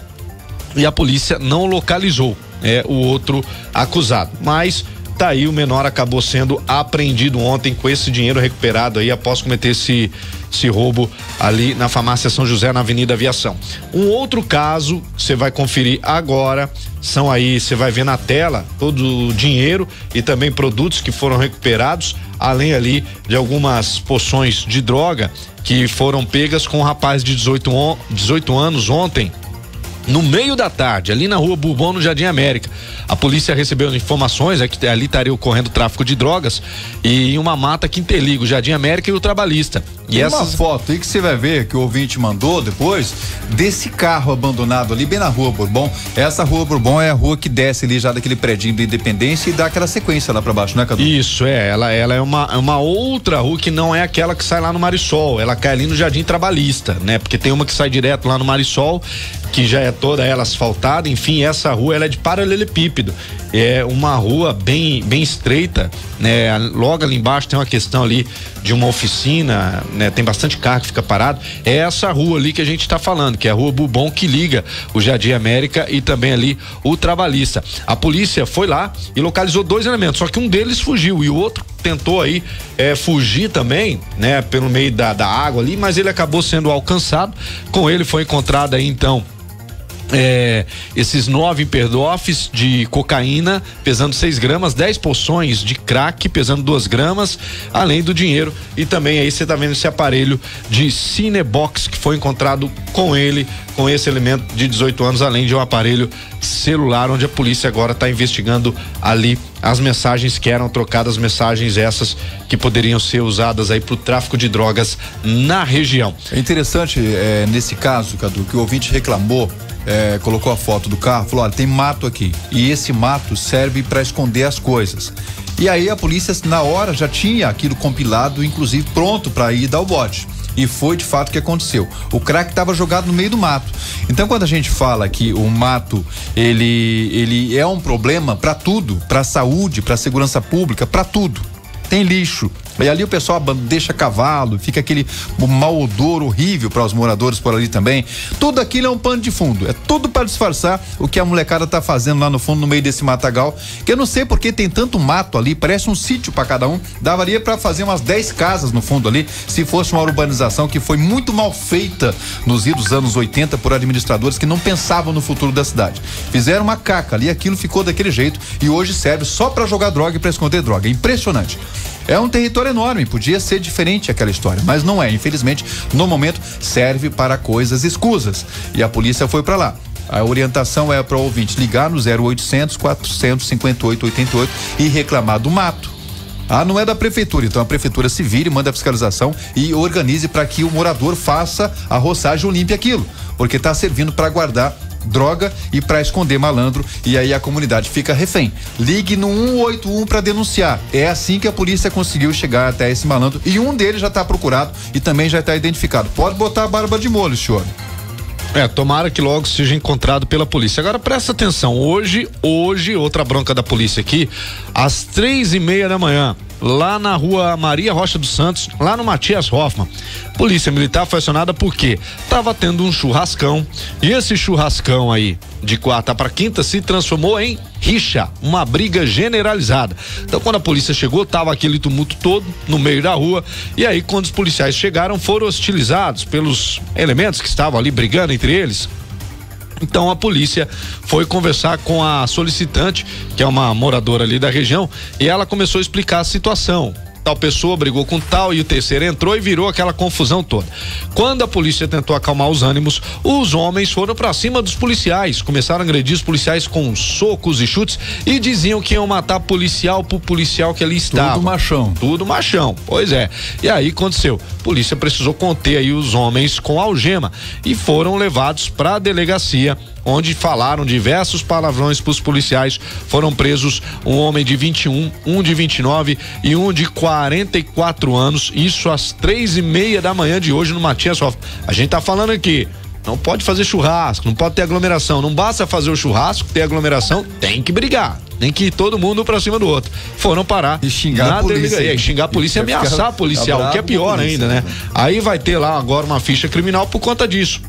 e a polícia não localizou é, o outro acusado. Mas tá aí, o menor acabou sendo apreendido ontem com esse dinheiro recuperado aí após cometer esse, esse roubo ali na farmácia São José, na Avenida Aviação. Um outro caso, você vai conferir agora, são aí, você vai ver na tela todo o dinheiro e também produtos que foram recuperados, além ali de algumas poções de droga que foram pegas com um rapaz de 18, on, 18 anos ontem no meio da tarde, ali na rua Bourbon, no Jardim América. A polícia recebeu informações é que ali estaria ocorrendo tráfico de drogas e uma mata que interliga o Jardim América e o Trabalhista. E Tem essas uma foto aí que você vai ver que o ouvinte mandou depois desse carro abandonado ali bem na rua Bourbon. Essa rua Bourbon é a rua que desce ali já daquele predinho da Independência e dá aquela sequência lá pra baixo, né, Cadu? Isso, é. Ela, ela é uma, é uma outra rua que não é aquela que sai lá no Marisol. Ela cai ali no Jardim Trabalhista, né? Porque tem uma que sai direto lá no Marisol, que já é toda ela asfaltada. Enfim, essa rua ela é de paralelepípedo. É uma rua bem, bem estreita, né? Logo ali embaixo tem uma questão ali de uma oficina, né? Tem bastante carro que fica parado. É essa rua ali que a gente está falando, que é a rua Bubon que liga o Jardim América e também ali o Trabalhista. A polícia foi lá e localizou dois elementos, só que um deles fugiu e o outro tentou aí é, fugir também, né? Pelo meio da, da água ali, mas ele acabou sendo alcançado. Com ele foi encontrada então é, esses nove perdoffs de cocaína pesando 6 gramas, 10 poções de crack pesando 2 gramas, além do dinheiro. E também aí você tá vendo esse aparelho de Cinebox que foi encontrado com ele, com esse elemento de 18 anos, além de um aparelho celular, onde a polícia agora está investigando ali as mensagens que eram trocadas, mensagens essas que poderiam ser usadas aí para o tráfico de drogas na região. É interessante é, nesse caso, Cadu, que o ouvinte reclamou é, colocou a foto do carro, falou: olha, tem mato aqui. E esse mato serve para esconder as coisas. E aí a polícia, na hora, já tinha aquilo compilado, inclusive pronto para ir dar o bote. E foi de fato o que aconteceu. O crack estava jogado no meio do mato. Então, quando a gente fala que o mato ele, ele é um problema para tudo, para saúde, para segurança pública, para tudo. Tem lixo, e ali o pessoal deixa cavalo, fica aquele mau odor horrível para os moradores por ali também. Tudo aquilo é um pano de fundo. É tudo para disfarçar o que a molecada tá fazendo lá no fundo, no meio desse matagal. Que eu não sei porque tem tanto mato ali, parece um sítio para cada um. Daria para fazer umas 10 casas no fundo ali, se fosse uma urbanização que foi muito mal feita nos idos anos 80 por administradores que não pensavam no futuro da cidade. Fizeram uma caca ali, aquilo ficou daquele jeito e hoje serve só para jogar droga e para esconder droga. É impressionante. É um território enorme, podia ser diferente aquela história, mas não é. Infelizmente, no momento, serve para coisas escusas. E a polícia foi para lá. A orientação é para o ouvinte ligar no 0800 458 88 e reclamar do mato. Ah, não é da prefeitura, então a prefeitura se vire, manda a fiscalização e organize para que o morador faça a roçagem ou limpe aquilo, porque está servindo para guardar droga e para esconder malandro e aí a comunidade fica refém. Ligue no 181 para denunciar. É assim que a polícia conseguiu chegar até esse malandro e um deles já está procurado e também já está identificado. Pode botar a barba de molho, senhor. É, tomara que logo seja encontrado pela polícia. Agora presta atenção, hoje, hoje, outra bronca da polícia aqui, às três e meia da manhã, lá na rua Maria Rocha dos Santos, lá no Matias Hoffman. Polícia Militar foi acionada porque tava tendo um churrascão e esse churrascão aí de quarta para quinta se transformou em rixa, uma briga generalizada. Então quando a polícia chegou, tava aquele tumulto todo no meio da rua e aí quando os policiais chegaram foram hostilizados pelos elementos que estavam ali brigando entre eles. Então a polícia foi conversar com a solicitante, que é uma moradora ali da região, e ela começou a explicar a situação. Tal pessoa brigou com tal e o terceiro entrou e virou aquela confusão toda. Quando a polícia tentou acalmar os ânimos, os homens foram para cima dos policiais, começaram a agredir os policiais com socos e chutes e diziam que iam matar policial por policial que ali estava. Tudo machão. Tudo machão. Pois é. E aí aconteceu. A polícia precisou conter aí os homens com algema e foram levados para a delegacia onde falaram diversos palavrões para os policiais. Foram presos um homem de 21, um de 29 e um de 44 anos. Isso às três e meia da manhã de hoje no Matias Hoff. A gente tá falando aqui. Não pode fazer churrasco, não pode ter aglomeração. Não basta fazer o churrasco, ter aglomeração, tem que brigar. Tem que ir todo mundo pra cima do outro. Foram parar E xingar a polícia. E xingar a polícia e ameaçar a policial, o que é pior polícia, ainda, né? né? Aí vai ter lá agora uma ficha criminal por conta disso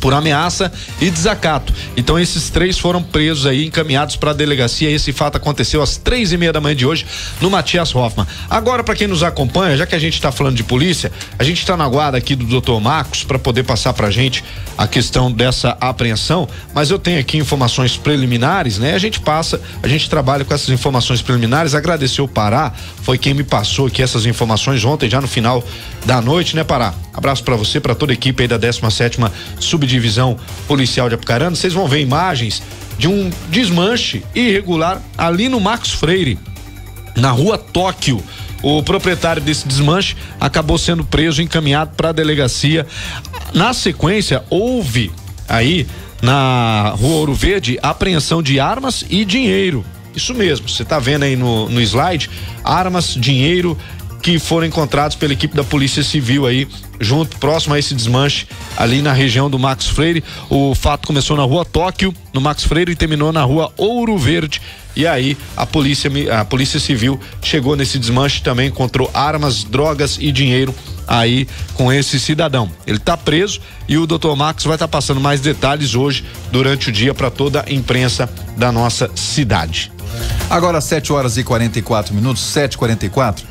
por ameaça e desacato. Então esses três foram presos aí, encaminhados para a delegacia. Esse fato aconteceu às três e meia da manhã de hoje no Matias Hoffman. Agora, para quem nos acompanha, já que a gente está falando de polícia, a gente está na guarda aqui do Dr. Marcos para poder passar para gente a questão dessa apreensão. Mas eu tenho aqui informações preliminares, né? A gente passa, a gente trabalha com essas informações preliminares. Agradecer o Pará, foi quem me passou aqui essas informações ontem, já no final da noite, né, Pará? Abraço para você, para toda a equipe aí da 17 Subdivisão Policial de Apucarana. Vocês vão ver imagens de um desmanche irregular ali no Marcos Freire, na rua Tóquio. O proprietário desse desmanche acabou sendo preso e encaminhado para a delegacia. Na sequência, houve aí na Rua Ouro Verde apreensão de armas e dinheiro. Isso mesmo, você está vendo aí no, no slide, armas, dinheiro que foram encontrados pela equipe da Polícia Civil aí, junto, próximo a esse desmanche, ali na região do Max Freire. O fato começou na rua Tóquio, no Max Freire, e terminou na rua Ouro Verde. E aí a polícia, a polícia Civil chegou nesse desmanche também, encontrou armas, drogas e dinheiro aí com esse cidadão. Ele está preso e o Dr. Max vai estar passando mais detalhes hoje durante o dia para toda a imprensa da nossa cidade. Agora 7 horas e 44 minutos, 7h44.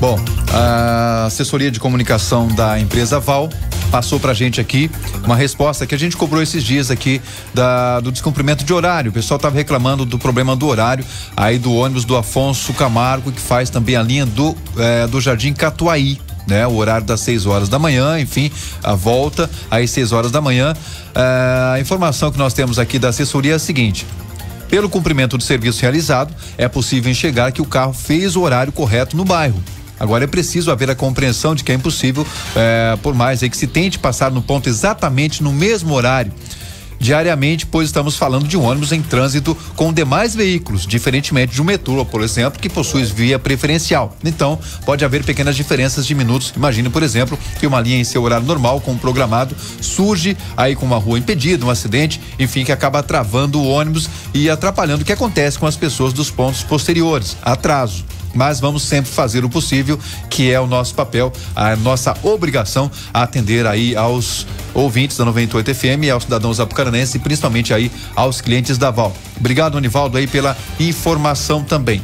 Bom, a assessoria de comunicação da empresa Val passou pra gente aqui uma resposta que a gente cobrou esses dias aqui da, do descumprimento de horário. O pessoal estava reclamando do problema do horário aí do ônibus do Afonso Camargo, que faz também a linha do, eh, do Jardim Catuaí. Né, o horário das 6 horas da manhã, enfim, a volta às 6 horas da manhã. Eh, a informação que nós temos aqui da assessoria é a seguinte: pelo cumprimento do serviço realizado, é possível enxergar que o carro fez o horário correto no bairro. Agora é preciso haver a compreensão de que é impossível, eh, por mais aí que se tente passar no ponto exatamente no mesmo horário diariamente, pois estamos falando de um ônibus em trânsito com demais veículos, diferentemente de um metrô, por exemplo, que possui via preferencial. Então, pode haver pequenas diferenças de minutos. Imagine, por exemplo, que uma linha em seu horário normal, como programado, surge aí com uma rua impedida, um acidente, enfim, que acaba travando o ônibus e atrapalhando o que acontece com as pessoas dos pontos posteriores. Atraso mas vamos sempre fazer o possível, que é o nosso papel, a nossa obrigação a atender aí aos ouvintes da 98 FM aos cidadãos apucaranenses e principalmente aí aos clientes da Val. Obrigado, Anivaldo, aí pela informação também.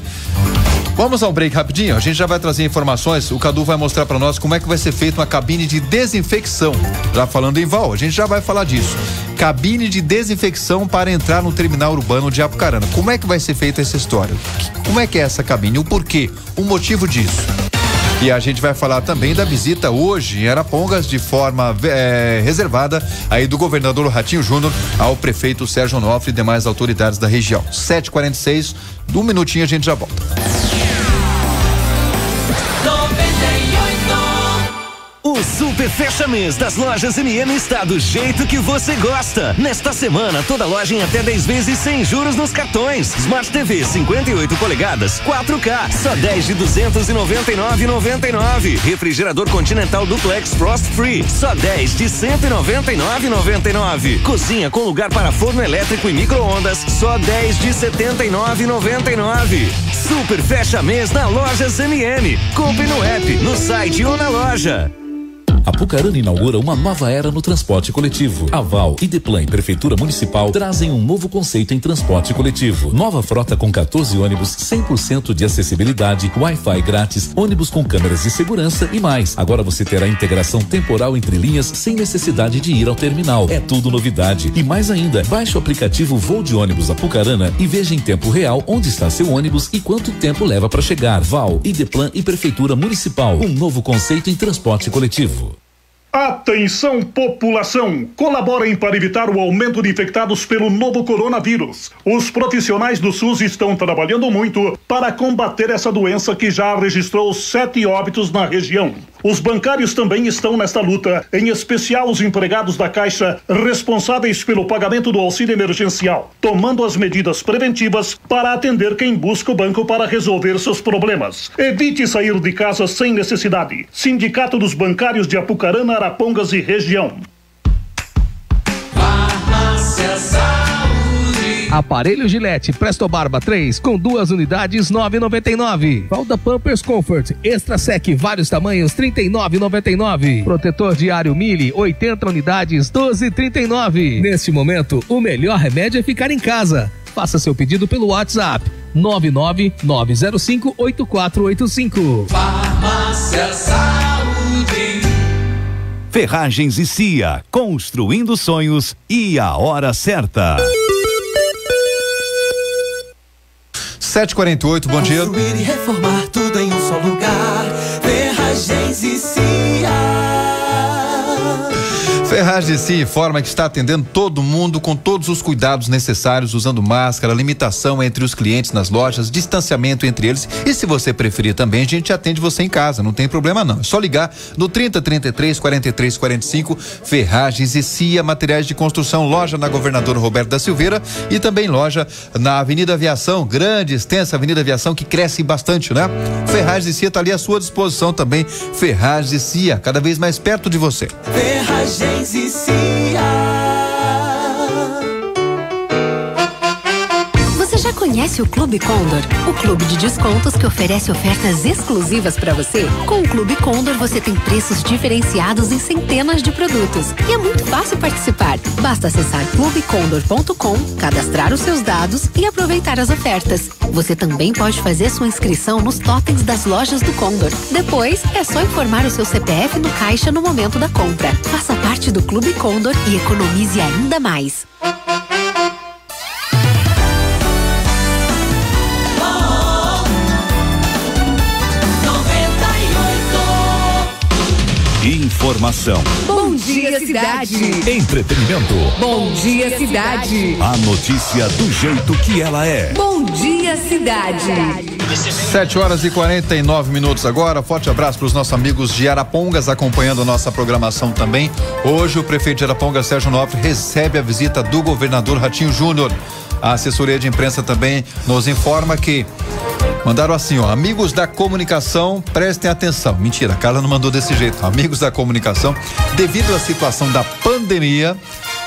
Vamos ao break rapidinho, a gente já vai trazer informações, o Cadu vai mostrar para nós como é que vai ser feita uma cabine de desinfecção. Já falando em Val, a gente já vai falar disso. Cabine de desinfecção para entrar no terminal urbano de Apucarana. Como é que vai ser feita essa história? Como é que é essa cabine? O porquê? O motivo disso? E a gente vai falar também da visita hoje em Arapongas de forma eh, reservada aí do governador Ratinho Júnior ao prefeito Sérgio Onofre e demais autoridades da região. 7h46, um minutinho a gente já volta. Super Fecha Mês das lojas MM está do jeito que você gosta. Nesta semana, toda loja em até 10 vezes sem juros nos cartões. Smart TV 58 polegadas, 4K, só 10 de 299,99. Refrigerador Continental Duplex Frost Free, só 10 de 199,99. Cozinha com lugar para forno elétrico e micro-ondas, só 10 de 79,99. Super Fecha Mês na Lojas MM. Compre no app, no site ou na loja. Apucarana inaugura uma nova era no transporte coletivo. Aval, Ideplan e Prefeitura Municipal trazem um novo conceito em transporte coletivo. Nova frota com 14 ônibus, 100% de acessibilidade, Wi-Fi grátis, ônibus com câmeras de segurança e mais. Agora você terá integração temporal entre linhas sem necessidade de ir ao terminal. É tudo novidade. E mais ainda, baixe o aplicativo Voo de Ônibus Apucarana e veja em tempo real onde está seu ônibus e quanto tempo leva para chegar. Val, Ideplan e Prefeitura Municipal. Um novo conceito em transporte coletivo. Atenção, população! Colaborem para evitar o aumento de infectados pelo novo coronavírus. Os profissionais do SUS estão trabalhando muito para combater essa doença que já registrou sete óbitos na região. Os bancários também estão nesta luta, em especial os empregados da Caixa responsáveis pelo pagamento do auxílio emergencial, tomando as medidas preventivas para atender quem busca o banco para resolver seus problemas. Evite sair de casa sem necessidade. Sindicato dos Bancários de Apucarana, Arapongas e região. Farmácia. Aparelho Gillette Presto Barba 3 com duas unidades 9,99. Valda Pampers Comfort Extra Sec vários tamanhos 39,99. Protetor diário Mili 80 unidades 12,39. Neste momento, o melhor remédio é ficar em casa. Faça seu pedido pelo WhatsApp 999058485. Farmácia Saúde. Ferragens e Cia, construindo sonhos e a hora certa. 748, bom dia. Construir e reformar tudo em um só lugar. Ferragens e Ferragem Cia informa que está atendendo todo mundo com todos os cuidados necessários, usando máscara, limitação entre os clientes nas lojas, distanciamento entre eles. E se você preferir também, a gente atende você em casa, não tem problema não. É só ligar no 30 33 43 45. Ferragens e Cia, materiais de construção, loja na Governador Roberto da Silveira e também loja na Avenida Aviação, grande, extensa Avenida Aviação que cresce bastante, né? Ferragens e Cia está ali à sua disposição também. Ferragens e Cia, cada vez mais perto de você. Ferragens e Cia. Conhece o Clube Condor? O clube de descontos que oferece ofertas exclusivas para você? Com o Clube Condor você tem preços diferenciados em centenas de produtos. E é muito fácil participar. Basta acessar clubecondor.com, cadastrar os seus dados e aproveitar as ofertas. Você também pode fazer sua inscrição nos totens das lojas do Condor. Depois, é só informar o seu CPF no caixa no momento da compra. Faça parte do Clube Condor e economize ainda mais. Informação, Bom dia, cidade. entretenimento. Bom dia, cidade. A notícia do jeito que ela é. Bom dia, cidade. 7 horas e 49 minutos agora. Forte abraço para os nossos amigos de Arapongas acompanhando a nossa programação também. Hoje o prefeito de Arapongas, Sérgio Nofre, recebe a visita do governador Ratinho Júnior. A assessoria de imprensa também nos informa que Mandaram assim, ó, amigos da comunicação, prestem atenção. Mentira, a Carla não mandou desse jeito. Amigos da comunicação, devido à situação da pandemia,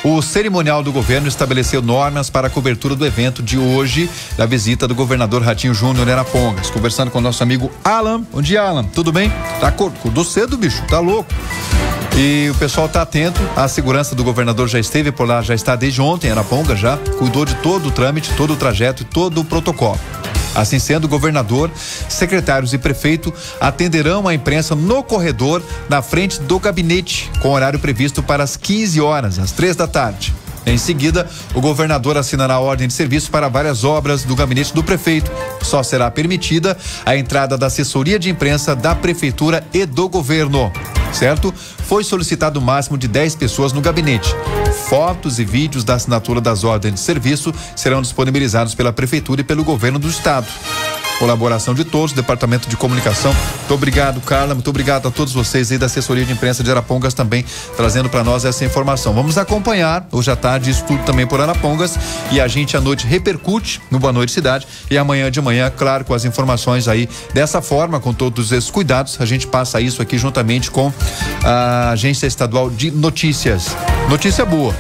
o cerimonial do governo estabeleceu normas para a cobertura do evento de hoje, da visita do governador Ratinho Júnior em Arapongas. Conversando com o nosso amigo Alan. Bom dia, Alan. Tudo bem? Tá acordou cedo, bicho? Tá louco? E o pessoal está atento, a segurança do governador já esteve por lá, já está desde ontem, em Araponga já, cuidou de todo o trâmite, todo o trajeto e todo o protocolo. Assim sendo, governador, secretários e prefeito atenderão a imprensa no corredor na frente do gabinete, com horário previsto para as 15 horas, às três da tarde. Em seguida, o governador assinará ordem de serviço para várias obras do gabinete do prefeito. Só será permitida a entrada da assessoria de imprensa da prefeitura e do governo. Certo? Foi solicitado o máximo de 10 pessoas no gabinete. Fotos e vídeos da assinatura das ordens de serviço serão disponibilizados pela prefeitura e pelo governo do estado. Colaboração de todos, Departamento de Comunicação. Muito obrigado, Carla. Muito obrigado a todos vocês aí da assessoria de imprensa de Arapongas também trazendo para nós essa informação. Vamos acompanhar hoje à tarde isso tudo também por Arapongas e a gente à noite repercute no Boa Noite Cidade e amanhã de manhã, claro, com as informações aí dessa forma, com todos esses cuidados, a gente passa isso aqui juntamente com a Agência Estadual de Notícias. Notícia boa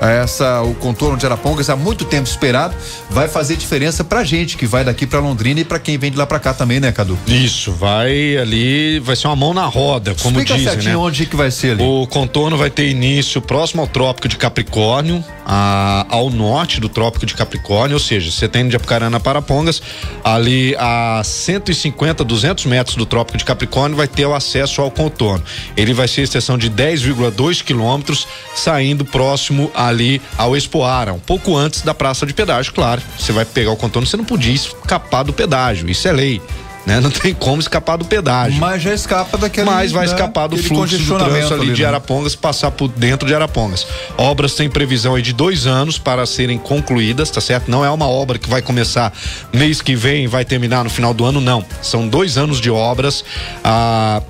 essa o contorno de Arapongas há muito tempo esperado vai fazer diferença pra gente que vai daqui pra Londrina e pra quem vem de lá pra cá também, né, Cadu? Isso, vai ali, vai ser uma mão na roda, como Explica dizem, certinho né? onde que vai ser ali. O contorno vai ter início próximo ao Trópico de Capricórnio, a- ao norte do Trópico de Capricórnio, ou seja, você tem de Apucarana para Pongas, ali a 150, 200 metros do Trópico de Capricórnio vai ter o acesso ao contorno. Ele vai ser extensão de 10,2 quilômetros, saindo próximo ali ao Expoara, um pouco antes da praça de pedágio, claro. Você vai pegar o contorno, você não podia escapar do pedágio, isso é lei. Né? Não tem como escapar do pedágio. Mas já escapa daquele. Mas vai né, escapar do aquele fluxo do trânsito ali, ali, de né? Arapongas, passar por dentro de Arapongas. Obras têm previsão aí de dois anos para serem concluídas, tá certo? Não é uma obra que vai começar mês que vem e vai terminar no final do ano, não. São dois anos de obras. Ah,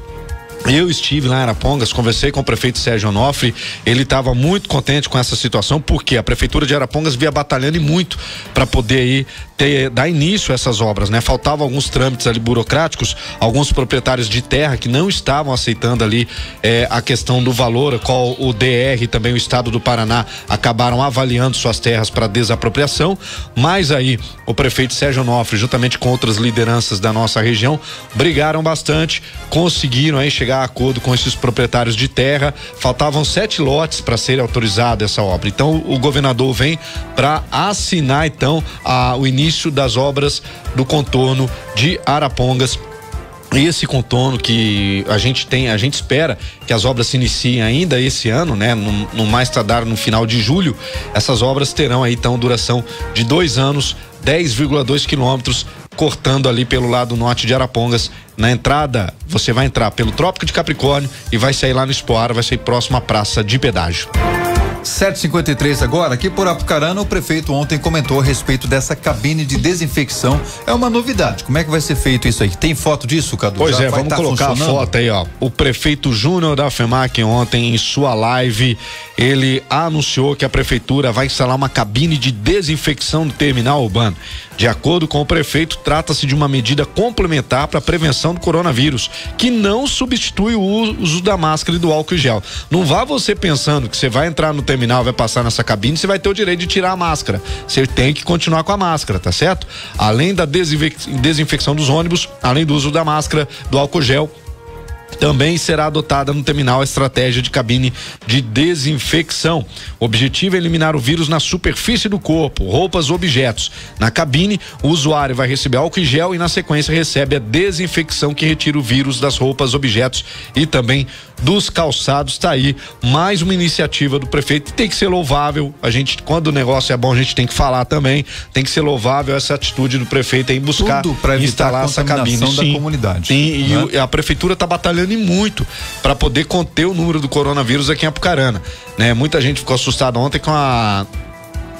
Eu estive lá em Arapongas, conversei com o prefeito Sérgio Onofre, ele estava muito contente com essa situação, porque a prefeitura de Arapongas via batalhando e muito para poder aí ter, dar início a essas obras, né? Faltavam alguns trâmites ali burocráticos, alguns proprietários de terra que não estavam aceitando ali eh, a questão do valor, qual o DR e também o estado do Paraná acabaram avaliando suas terras para desapropriação, mas aí o prefeito Sérgio Onofre, juntamente com outras lideranças da nossa região, brigaram bastante, conseguiram aí chegar a acordo com esses proprietários de terra. Faltavam sete lotes para ser autorizada essa obra. Então o governador vem para assinar então a, o início das obras do contorno de Arapongas esse contorno que a gente tem, a gente espera que as obras se iniciem ainda esse ano, né? No, no, mais tardar no final de julho, essas obras terão aí então duração de dois anos, 10,2 quilômetros, cortando ali pelo lado norte de Arapongas. Na entrada, você vai entrar pelo Trópico de Capricórnio e vai sair lá no Espoara, vai sair próximo à Praça de Pedágio. 753 agora, aqui por Apucarana, o prefeito ontem comentou a respeito dessa cabine de desinfecção. É uma novidade. Como é que vai ser feito isso aí? Tem foto disso, Cadu? Pois Já é, vamos tá colocar a foto aí, ó. O prefeito Júnior da FEMAC ontem em sua live, ele anunciou que a prefeitura vai instalar uma cabine de desinfecção no terminal urbano. De acordo com o prefeito, trata-se de uma medida complementar para a prevenção do coronavírus, que não substitui o uso da máscara e do álcool gel. Não vá você pensando que você vai entrar no terminal, vai passar nessa cabine, você vai ter o direito de tirar a máscara. Você tem que continuar com a máscara, tá certo? Além da desinfecção dos ônibus, além do uso da máscara, do álcool gel, também será adotada no terminal a estratégia de cabine de desinfecção. O objetivo é eliminar o vírus na superfície do corpo, roupas, objetos. Na cabine, o usuário vai receber álcool gel e na sequência recebe a desinfecção que retira o vírus das roupas, objetos e também dos calçados. Está aí mais uma iniciativa do prefeito. Tem que ser louvável. A gente, quando o negócio é bom, a gente tem que falar também. Tem que ser louvável essa atitude do prefeito em buscar instalar essa cabine. da Sim. comunidade, Sim, e né? o- a prefeitura está batalhando e muito para poder conter o número do coronavírus aqui em Apucarana, né? Muita gente ficou assustada ontem com a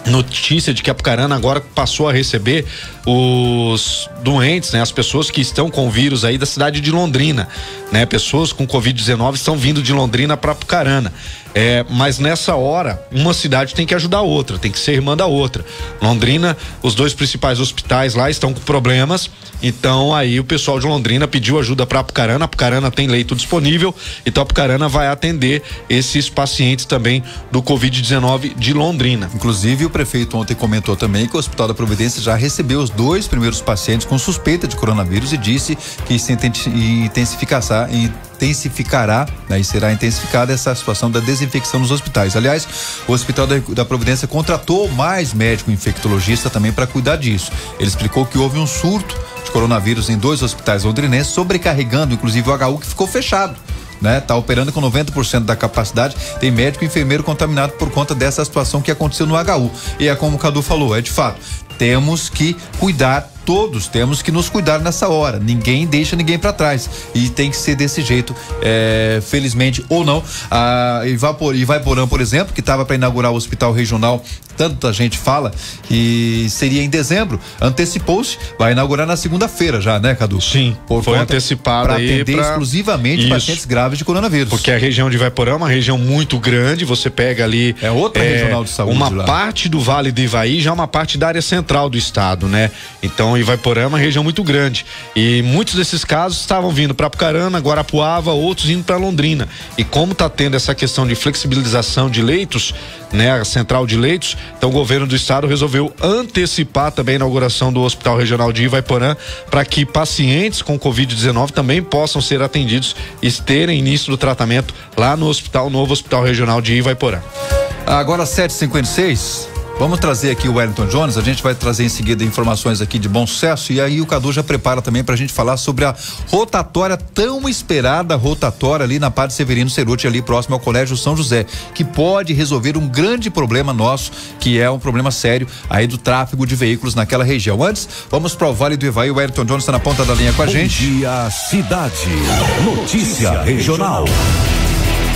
notícia de que Apucarana agora passou a receber os doentes, né? As pessoas que estão com vírus aí da cidade de Londrina, né? Pessoas com Covid-19 estão vindo de Londrina para Apucarana. É, mas nessa hora, uma cidade tem que ajudar a outra, tem que ser irmã da outra. Londrina, os dois principais hospitais lá estão com problemas, então aí o pessoal de Londrina pediu ajuda para Apucarana. Apucarana tem leito disponível, então Apucarana vai atender esses pacientes também do Covid-19 de Londrina. Inclusive, o prefeito ontem comentou também que o Hospital da Providência já recebeu os dois primeiros pacientes com suspeita de coronavírus e disse que se intensificará, intensificará né, e será intensificada essa situação da desinfecção nos hospitais. Aliás, o Hospital da, da Providência contratou mais médico infectologista também para cuidar disso. Ele explicou que houve um surto de coronavírus em dois hospitais londrinenses, sobrecarregando inclusive o HU que ficou fechado né? Tá operando com 90% da capacidade. Tem médico e enfermeiro contaminado por conta dessa situação que aconteceu no HU. E é como o Cadu falou, é de fato. Temos que cuidar todos temos que nos cuidar nessa hora. Ninguém deixa ninguém para trás e tem que ser desse jeito, é, felizmente ou não. A Ivapor, Ivaiporã, por exemplo, que estava para inaugurar o hospital regional, tanta gente fala que seria em dezembro, antecipou-se, vai inaugurar na segunda-feira já, né, Cadu? Sim, por foi antecipado aí atender pra- exclusivamente Isso. pacientes graves de coronavírus. Porque a região de Ivaiporã é uma região muito grande, você pega ali. É outra regional de saúde Uma lá. parte do Vale do Ivaí já é uma parte da área central do estado, né? Então Ivaiporã é uma região muito grande. E muitos desses casos estavam vindo para Apucarana, Guarapuava, outros indo para Londrina. E como está tendo essa questão de flexibilização de leitos, né, a central de leitos, então o governo do estado resolveu antecipar também a inauguração do Hospital Regional de Ivaiporã para que pacientes com Covid-19 também possam ser atendidos e terem início do tratamento lá no Hospital Novo Hospital Regional de Ivaiporã. Agora 756. Vamos trazer aqui o Wellington Jones, a gente vai trazer em seguida informações aqui de bom sucesso e aí o Cadu já prepara também pra gente falar sobre a rotatória tão esperada rotatória ali na Padre Severino Ceruti ali próximo ao Colégio São José, que pode resolver um grande problema nosso, que é um problema sério aí do tráfego de veículos naquela região. Antes, vamos para o Vale do Ivaí, o Wellington Jones está na ponta da linha com a Bom gente. dia, cidade. Notícia regional.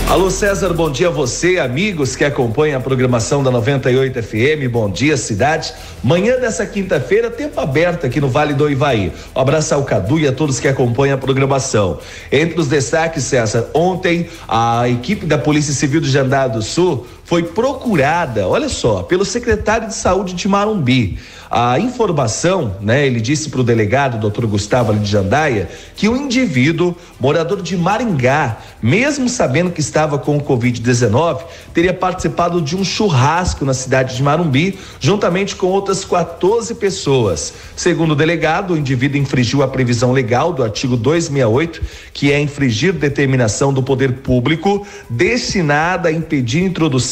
Alô César, bom dia a você, amigos que acompanham a programação da 98 FM. Bom dia, cidade. Manhã dessa quinta-feira, tempo aberto aqui no Vale do Ivaí. Um abraço ao Cadu e a todos que acompanham a programação. Entre os destaques, César, ontem a equipe da Polícia Civil do Jandar do Sul foi procurada, olha só, pelo secretário de Saúde de Marumbi. A informação, né, ele disse para o delegado, doutor Gustavo de Jandaia, que o indivíduo, morador de Maringá, mesmo sabendo que estava com o Covid-19, teria participado de um churrasco na cidade de Marumbi, juntamente com outras 14 pessoas. Segundo o delegado, o indivíduo infringiu a previsão legal do artigo 268, que é infringir determinação do poder público destinada a impedir introdução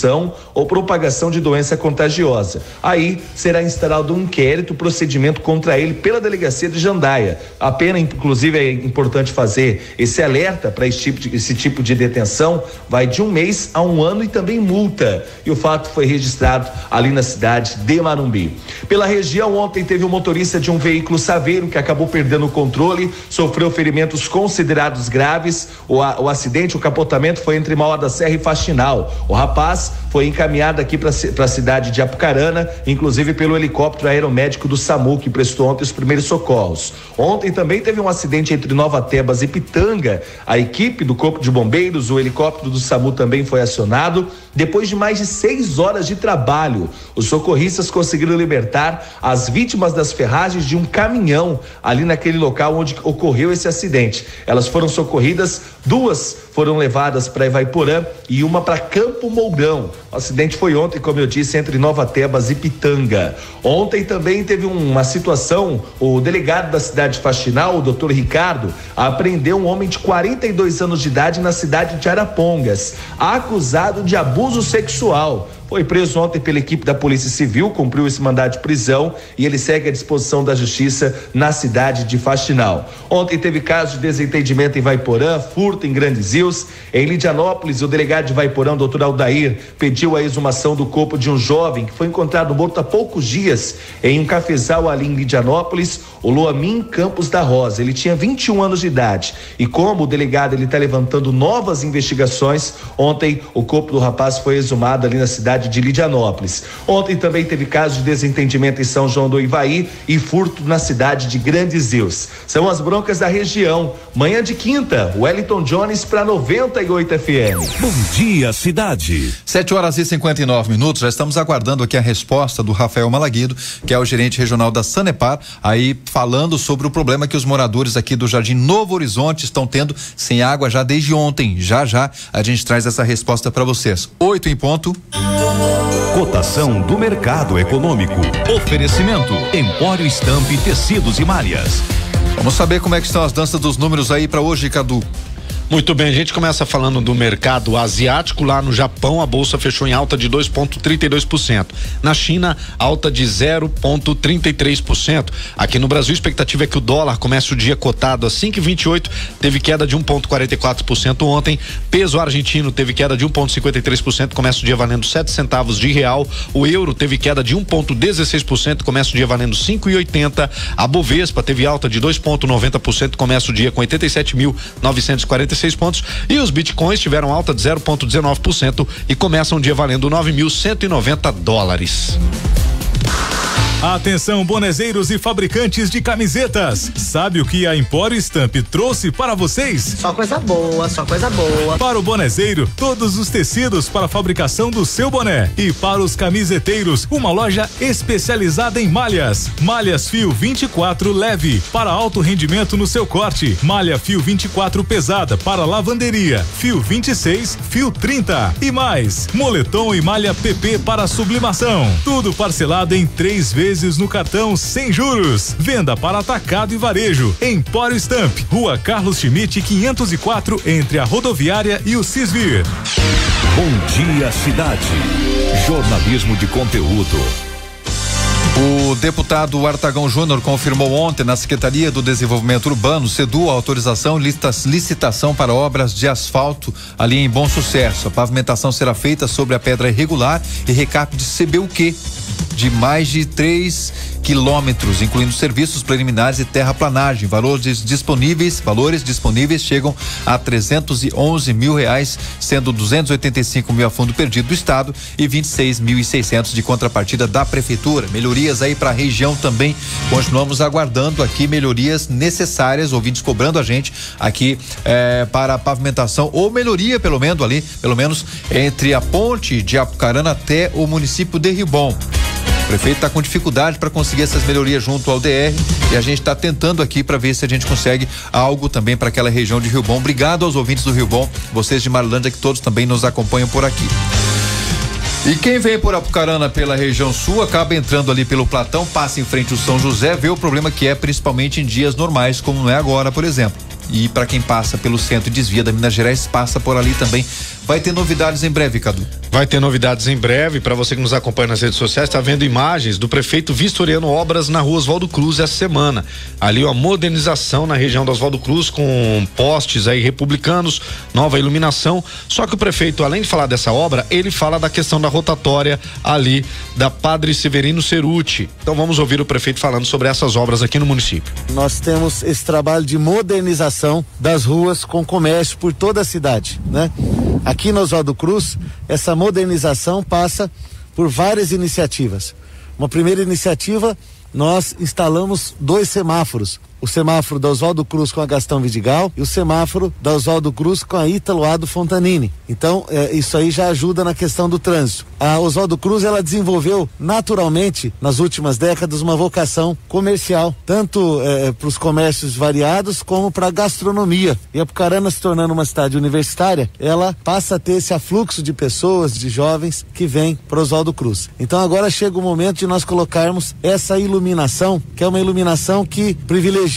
ou propagação de doença contagiosa. Aí será instalado um inquérito, procedimento contra ele pela delegacia de Jandaia. A pena, inclusive, é importante fazer esse alerta para esse, tipo de, esse tipo de detenção, vai de um mês a um ano e também multa. E o fato foi registrado ali na cidade de Marumbi. Pela região, ontem teve um motorista de um veículo saveiro que acabou perdendo o controle, sofreu ferimentos considerados graves. O, o acidente, o capotamento foi entre Mauá da Serra e Faxinal. O rapaz us foi encaminhado aqui para a cidade de Apucarana, inclusive pelo helicóptero aeromédico do SAMU, que prestou ontem os primeiros socorros. Ontem também teve um acidente entre Nova Tebas e Pitanga. A equipe do Corpo de Bombeiros, o helicóptero do SAMU também foi acionado. Depois de mais de seis horas de trabalho, os socorristas conseguiram libertar as vítimas das ferragens de um caminhão ali naquele local onde ocorreu esse acidente. Elas foram socorridas, duas foram levadas para Ivaiporã e uma para Campo Mourão. O acidente foi ontem, como eu disse, entre Nova Tebas e Pitanga. Ontem também teve uma situação, o delegado da cidade de Faxinal, o doutor Ricardo, apreendeu um homem de 42 anos de idade na cidade de Arapongas, acusado de abuso sexual. Foi preso ontem pela equipe da Polícia Civil, cumpriu esse mandado de prisão e ele segue à disposição da Justiça na cidade de Faxinal. Ontem teve caso de desentendimento em Vaiporã, furto em Grandes Rios. Em Lidianópolis, o delegado de Vaiporã, doutor Aldair, pediu a exumação do corpo de um jovem que foi encontrado morto há poucos dias em um cafezal ali em Lidianópolis, o Loamin Campos da Rosa. Ele tinha 21 anos de idade e como o delegado ele está levantando novas investigações, ontem o corpo do rapaz foi exumado ali na cidade cidade de Lidianópolis. Ontem também teve caso de desentendimento em São João do Ivaí e furto na cidade de Grandes Rios. São as broncas da região. Manhã de quinta, Wellington Jones para 98 FM. Bom dia, cidade. 7 horas e 59 minutos. Já estamos aguardando aqui a resposta do Rafael Malaguido, que é o gerente regional da Sanepar, aí falando sobre o problema que os moradores aqui do Jardim Novo Horizonte estão tendo sem água já desde ontem. Já já a gente traz essa resposta para vocês. Oito em ponto. Cotação do mercado econômico. Oferecimento Empório Estampe Tecidos e Malhas. Vamos saber como é que estão as danças dos números aí para hoje, Cadu. Muito bem, a gente começa falando do mercado asiático. Lá no Japão, a bolsa fechou em alta de 2,32%. Na China, alta de 0,33%. Aqui no Brasil, a expectativa é que o dólar comece o dia cotado a 5,28, teve queda de 1,44% ontem. Peso argentino teve queda de 1,53%, começa o dia valendo 7 centavos de real. O euro teve queda de 1,16%, começa o dia valendo 5,80. A Bovespa teve alta de 2,90%, começa o dia com 87.945 106 pontos e os bitcoins tiveram alta de 0,19% e começam o dia valendo 9.190 dólares. Atenção, bonezeiros e fabricantes de camisetas. Sabe o que a Empório Stamp trouxe para vocês? Só coisa boa, só coisa boa. Para o bonezeiro, todos os tecidos para a fabricação do seu boné. E para os camiseteiros, uma loja especializada em malhas. Malhas fio 24 leve para alto rendimento no seu corte. Malha fio 24 pesada para lavanderia. Fio 26, fio 30 e mais. Moletom e malha PP para sublimação. Tudo parcelado em três vezes vezes no cartão sem juros. Venda para atacado e varejo. Empório Stamp, Rua Carlos Schmidt 504, entre a rodoviária e o Cisvir. Bom dia, cidade. Jornalismo de conteúdo. O deputado Artagão Júnior confirmou ontem na Secretaria do Desenvolvimento Urbano, CEDU, a autorização licitação para obras de asfalto ali em Bom Sucesso. A pavimentação será feita sobre a pedra irregular e recap de CBUQ de mais de 3 quilômetros, incluindo serviços preliminares e terraplanagem. Valores disponíveis, valores disponíveis chegam a 311 mil reais, sendo 285 mil a fundo perdido do estado e 26.600 de contrapartida da prefeitura. Melhorias aí para a região também. Continuamos aguardando aqui melhorias necessárias, ouvintes cobrando a gente aqui eh, para a pavimentação ou melhoria pelo menos ali, pelo menos entre a ponte de Apucarana até o município de Rio Bom. O prefeito está com dificuldade para conseguir essas melhorias junto ao DR e a gente está tentando aqui para ver se a gente consegue algo também para aquela região de Rio Bom. Obrigado aos ouvintes do Rio Bom, vocês de Marlândia que todos também nos acompanham por aqui. E quem vem por Apucarana pela região sul acaba entrando ali pelo Platão, passa em frente ao São José, vê o problema que é principalmente em dias normais, como não é agora, por exemplo. E para quem passa pelo centro e desvia da Minas Gerais, passa por ali também. Vai ter novidades em breve, Cadu. Vai ter novidades em breve. Para você que nos acompanha nas redes sociais, está vendo imagens do prefeito vistoriando obras na rua Oswaldo Cruz essa semana. Ali, uma modernização na região do Oswaldo Cruz, com postes aí republicanos, nova iluminação. Só que o prefeito, além de falar dessa obra, ele fala da questão da rotatória ali da Padre Severino Ceruti. Então vamos ouvir o prefeito falando sobre essas obras aqui no município. Nós temos esse trabalho de modernização das ruas com comércio por toda a cidade, né? Aqui no Oswaldo Cruz, essa modernização passa por várias iniciativas. Uma primeira iniciativa, nós instalamos dois semáforos. O semáforo da Oswaldo Cruz com a Gastão Vidigal e o semáforo da Oswaldo Cruz com a Ítalo Ado Fontanini. Então, eh, isso aí já ajuda na questão do trânsito. A Oswaldo Cruz, ela desenvolveu naturalmente, nas últimas décadas, uma vocação comercial, tanto para os comércios variados como para a gastronomia. E a Pucarana se tornando uma cidade universitária, ela passa a ter esse afluxo de pessoas, de jovens que vêm para Oswaldo Cruz. Então agora chega o momento de nós colocarmos essa iluminação, que é uma iluminação que privilegia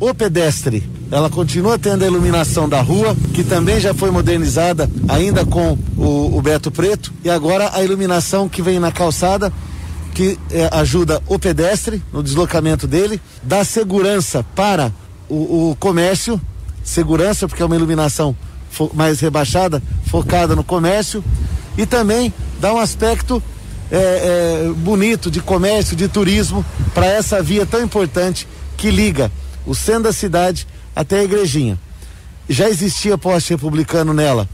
o pedestre. Ela continua tendo a iluminação da rua, que também já foi modernizada, ainda com o, o Beto Preto, e agora a iluminação que vem na calçada, que eh, ajuda o pedestre no deslocamento dele, dá segurança para o, o comércio, segurança porque é uma iluminação mais rebaixada, focada no comércio, e também dá um aspecto é, é, bonito de comércio, de turismo para essa via tão importante que liga o centro da cidade até a igrejinha. Já existia poste republicano nela,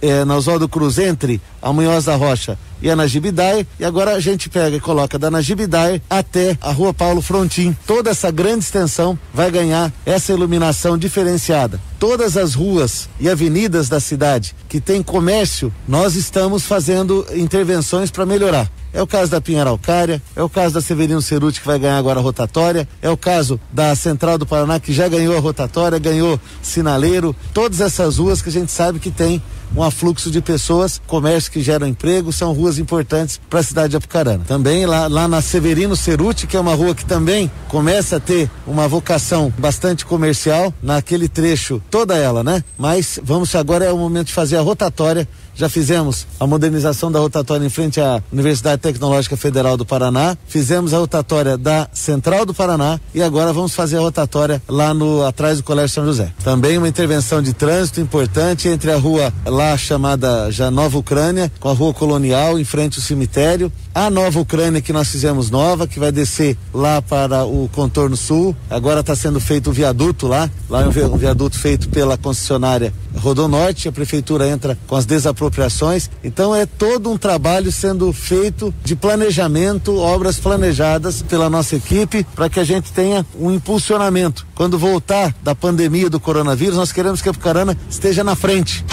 é, na Oswaldo Cruz, entre a Munhoz da Rocha e a Nagibidaia, e agora a gente pega e coloca da Nagibidaia até a Rua Paulo Frontin. Toda essa grande extensão vai ganhar essa iluminação diferenciada. Todas as ruas e avenidas da cidade que tem comércio, nós estamos fazendo intervenções para melhorar. É o caso da Pinharalcária, é o caso da Severino Ceruti que vai ganhar agora a rotatória, é o caso da Central do Paraná que já ganhou a rotatória, ganhou sinaleiro, todas essas ruas que a gente sabe que tem um afluxo de pessoas, comércio que geram emprego, são ruas importantes para a cidade de Apucarana. Também lá, lá na Severino Ceruti, que é uma rua que também começa a ter uma vocação bastante comercial, naquele trecho, toda ela, né? Mas vamos agora é o momento de fazer a rotatória. Já fizemos a modernização da rotatória em frente à Universidade Tecnológica Federal do Paraná, fizemos a rotatória da Central do Paraná e agora vamos fazer a rotatória lá no atrás do Colégio São José. Também uma intervenção de trânsito importante entre a rua lá chamada já Nova Ucrânia com a rua Colonial em frente ao cemitério, a Nova Ucrânia que nós fizemos nova que vai descer lá para o contorno sul. Agora está sendo feito o viaduto lá, lá é um viaduto feito pela concessionária Rodonorte. A prefeitura entra com as desapropriações. Então é todo um trabalho sendo feito de planejamento, obras planejadas pela nossa equipe para que a gente tenha um impulsionamento. Quando voltar da pandemia do coronavírus, nós queremos que a Pucarana esteja na frente.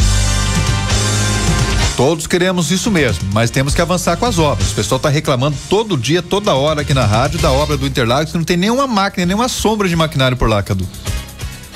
Todos queremos isso mesmo, mas temos que avançar com as obras. O pessoal está reclamando todo dia, toda hora aqui na rádio da obra do Interlagos, que não tem nenhuma máquina, nenhuma sombra de maquinário por lá, Cadu.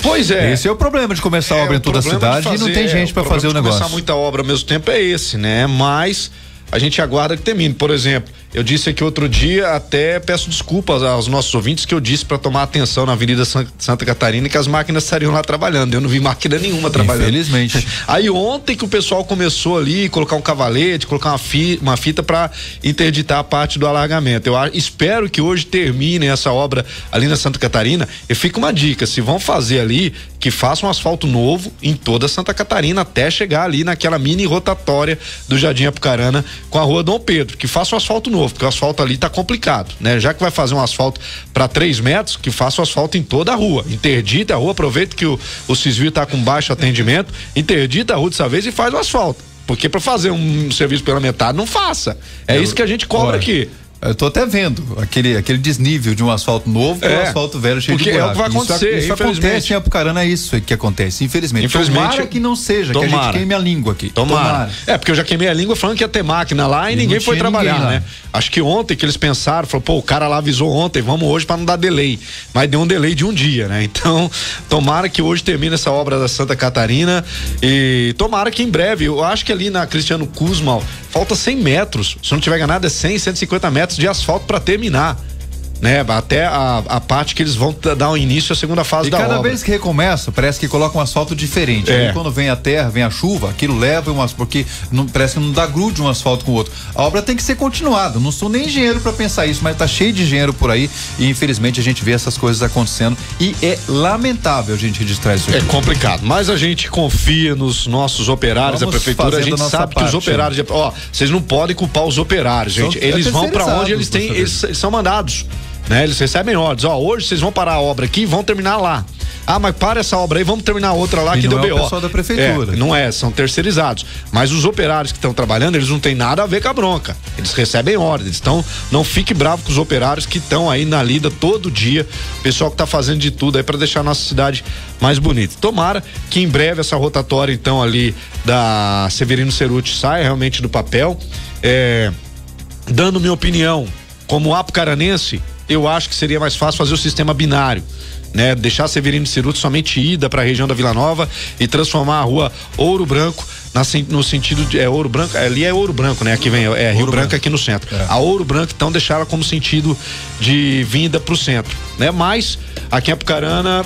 Pois é. Esse é o problema de começar a obra em toda a cidade e não fazer- tem gente é, para fazer o negócio. Começar muita obra ao mesmo tempo é esse, né? Mas a gente aguarda que termine. Por exemplo, eu disse aqui outro dia, até peço desculpas aos nossos ouvintes que eu disse para tomar atenção na Avenida San- Santa Catarina que as máquinas estariam lá trabalhando. Eu não vi máquina nenhuma trabalhando. Infelizmente. <laughs> Aí ontem que o pessoal começou ali colocar um cavalete, colocar uma, fi- uma fita para interditar a parte do alargamento. Eu espero que hoje termine essa obra ali na Santa Catarina. E fica uma dica, se vão fazer ali, que façam um asfalto novo em toda Santa Catarina até chegar ali naquela mini rotatória do Jardim Apucarana com a Rua Dom Pedro, que faça um asfalto novo. Novo, porque o asfalto ali tá complicado, né? Já que vai fazer um asfalto para 3 metros, que faça o asfalto em toda a rua. Interdita a rua, aproveita que o, o Cisvio tá com baixo atendimento, interdita a rua dessa vez e faz o asfalto. Porque para fazer um serviço pela metade, não faça. É isso que a gente cobra Olha, aqui. Eu tô até vendo aquele, aquele desnível de um asfalto novo É, um asfalto velho cheio porque de é o buraco. que vai acontecer, isso, isso acontece em Apucarana, é isso que acontece, infelizmente. Infelizmente, Tomara que não seja, que a tomara. gente queime a língua aqui. Tomara. É, porque eu já queimei a língua falando que ia ter máquina lá e, E ninguém foi trabalhar, ninguém né? Acho que ontem que eles pensaram, falou, pô, o cara lá avisou ontem, vamos hoje para não dar delay. Mas deu um delay de um dia, né? <laughs> Então, tomara que hoje termine essa obra da Santa Catarina e tomara que em breve, eu acho que ali na Cristiano Kuzmal falta 100 metros, se não tiver enganado é 100, 150 metros de asfalto para terminar. Né, até a, a parte que eles vão dar o início à segunda fase E da cada obra. vez que recomeça, parece que coloca um asfalto diferente. É. Aí quando vem a terra, vem a chuva, aquilo leva um asfalto, porque não, parece que não dá grude um asfalto com o outro. A obra tem que ser continuada. Não sou nem engenheiro para pensar isso, mas tá cheio de engenheiro por aí e infelizmente a gente vê essas coisas acontecendo e é lamentável a gente registrar isso É aqui. complicado, mas a gente confia nos nossos operários da Vamos prefeitura. A gente a sabe que os parte, operários, ó, vocês não podem culpar os operários, São- gente. é Eles vão pra onde eles têm, eles, eles são mandados, né? Eles recebem ordens. Ó, hoje vocês vão parar a obra aqui e vão terminar lá. Ah, mas para essa obra aí, vamos terminar outra lá E que não deu é o BO. pessoal da prefeitura. É, não é, são terceirizados. Mas os operários que estão trabalhando, eles não têm nada a ver com a bronca. Eles recebem ordens. Então, não fique bravo com os operários que estão aí na lida todo dia. Pessoal que tá fazendo de tudo aí para deixar a nossa cidade mais bonita. Tomara que em breve essa rotatória, então, ali da Severino Ceruti saia realmente do papel. É, dando minha opinião, como apucaranense, eu acho que seria mais fácil fazer o sistema binário. Né, deixar Severino Ceruto somente ida para a região da Vila Nova e transformar a rua Ouro Branco na no sentido de é Ouro Branco, ali é Ouro Branco, né? Aqui vem é Rio Branco aqui no centro. A Ouro Branco então deixar ela como sentido de vinda para o centro, né? Mas aqui em Apucarana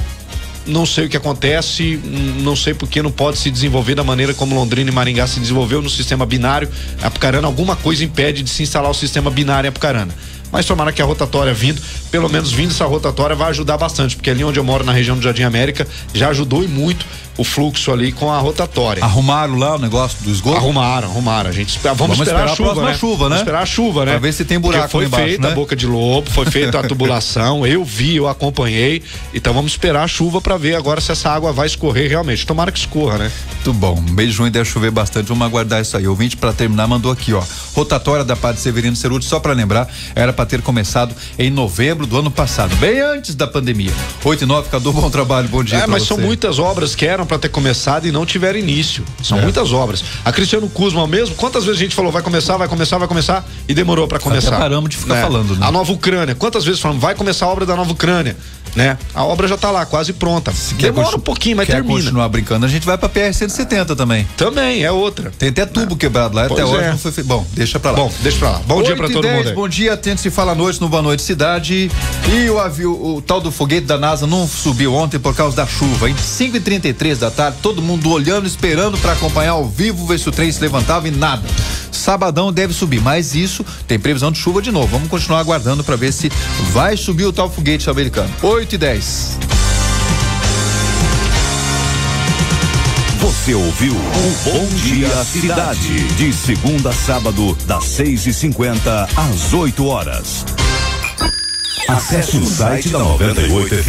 não sei o que acontece, não sei porque não pode se desenvolver da maneira como Londrina e Maringá se desenvolveu no sistema binário. Apucarana, alguma coisa impede de se instalar o sistema binário em Apucarana. Mas tomara que a rotatória vindo, pelo menos vindo essa rotatória, vai ajudar bastante, porque ali onde eu moro, na região do Jardim América, já ajudou e muito o fluxo ali com a rotatória. Arrumaram lá o negócio do esgoto? Arrumaram, arrumaram. A gente vamos, Vamos esperar, esperar a a chuva, próxima né? chuva, né? Vamos esperar a chuva, né? Pra ver se tem Porque buraco foi lá embaixo, feita né? a boca de lobo, foi feita a tubulação, <laughs> eu vi, eu acompanhei. Então vamos esperar a chuva para ver agora se essa água vai escorrer realmente. Tomara que escorra, né? Muito bom. Mês de junho deve chover bastante, vamos aguardar isso aí. O ouvinte, para terminar, mandou aqui, ó. Rotatória da Padre Severino Ceruti, só para lembrar, era para ter começado em novembro do ano passado, bem antes da pandemia. 8 e 9, Cadu, bom trabalho, bom dia. É, mas são você. muitas obras que eram para ter começado e não tiveram início. São É. muitas obras. A Cristiano Kuzma mesmo, quantas vezes a gente falou vai começar, vai começar, vai começar e demorou para começar. paramos de ficar falando, né? A Nova Ucrânia, quantas vezes falamos vai começar a obra da Nova Ucrânia, né? A obra já tá lá, quase pronta. Quer Demora um pouquinho, mas quer termina. continuar brincando, a gente vai pra PR-170 também. Também, é outra. Tem até tubo quebrado lá, até hoje é. não foi feito. Bom, deixa pra lá. Bom, deixa pra lá. Bom dia pra 8 todo 10, mundo aí. Bom dia, tente se fala à noite no Boa Noite Cidade. E o avião, o tal do foguete da NASA não subiu ontem por causa da chuva, hein? 5 e 33 da tarde, todo mundo olhando, esperando pra acompanhar ao vivo, ver se o trem se levantava e nada. Sabadão deve subir, mas isso tem previsão de chuva de novo. Vamos continuar aguardando pra ver se vai subir o tal foguete americano. 8 e 10. Você ouviu o Bom Dia Cidade. De segunda a sábado, das 6 e 50 às 8 horas. Acesse o site da 98 FM.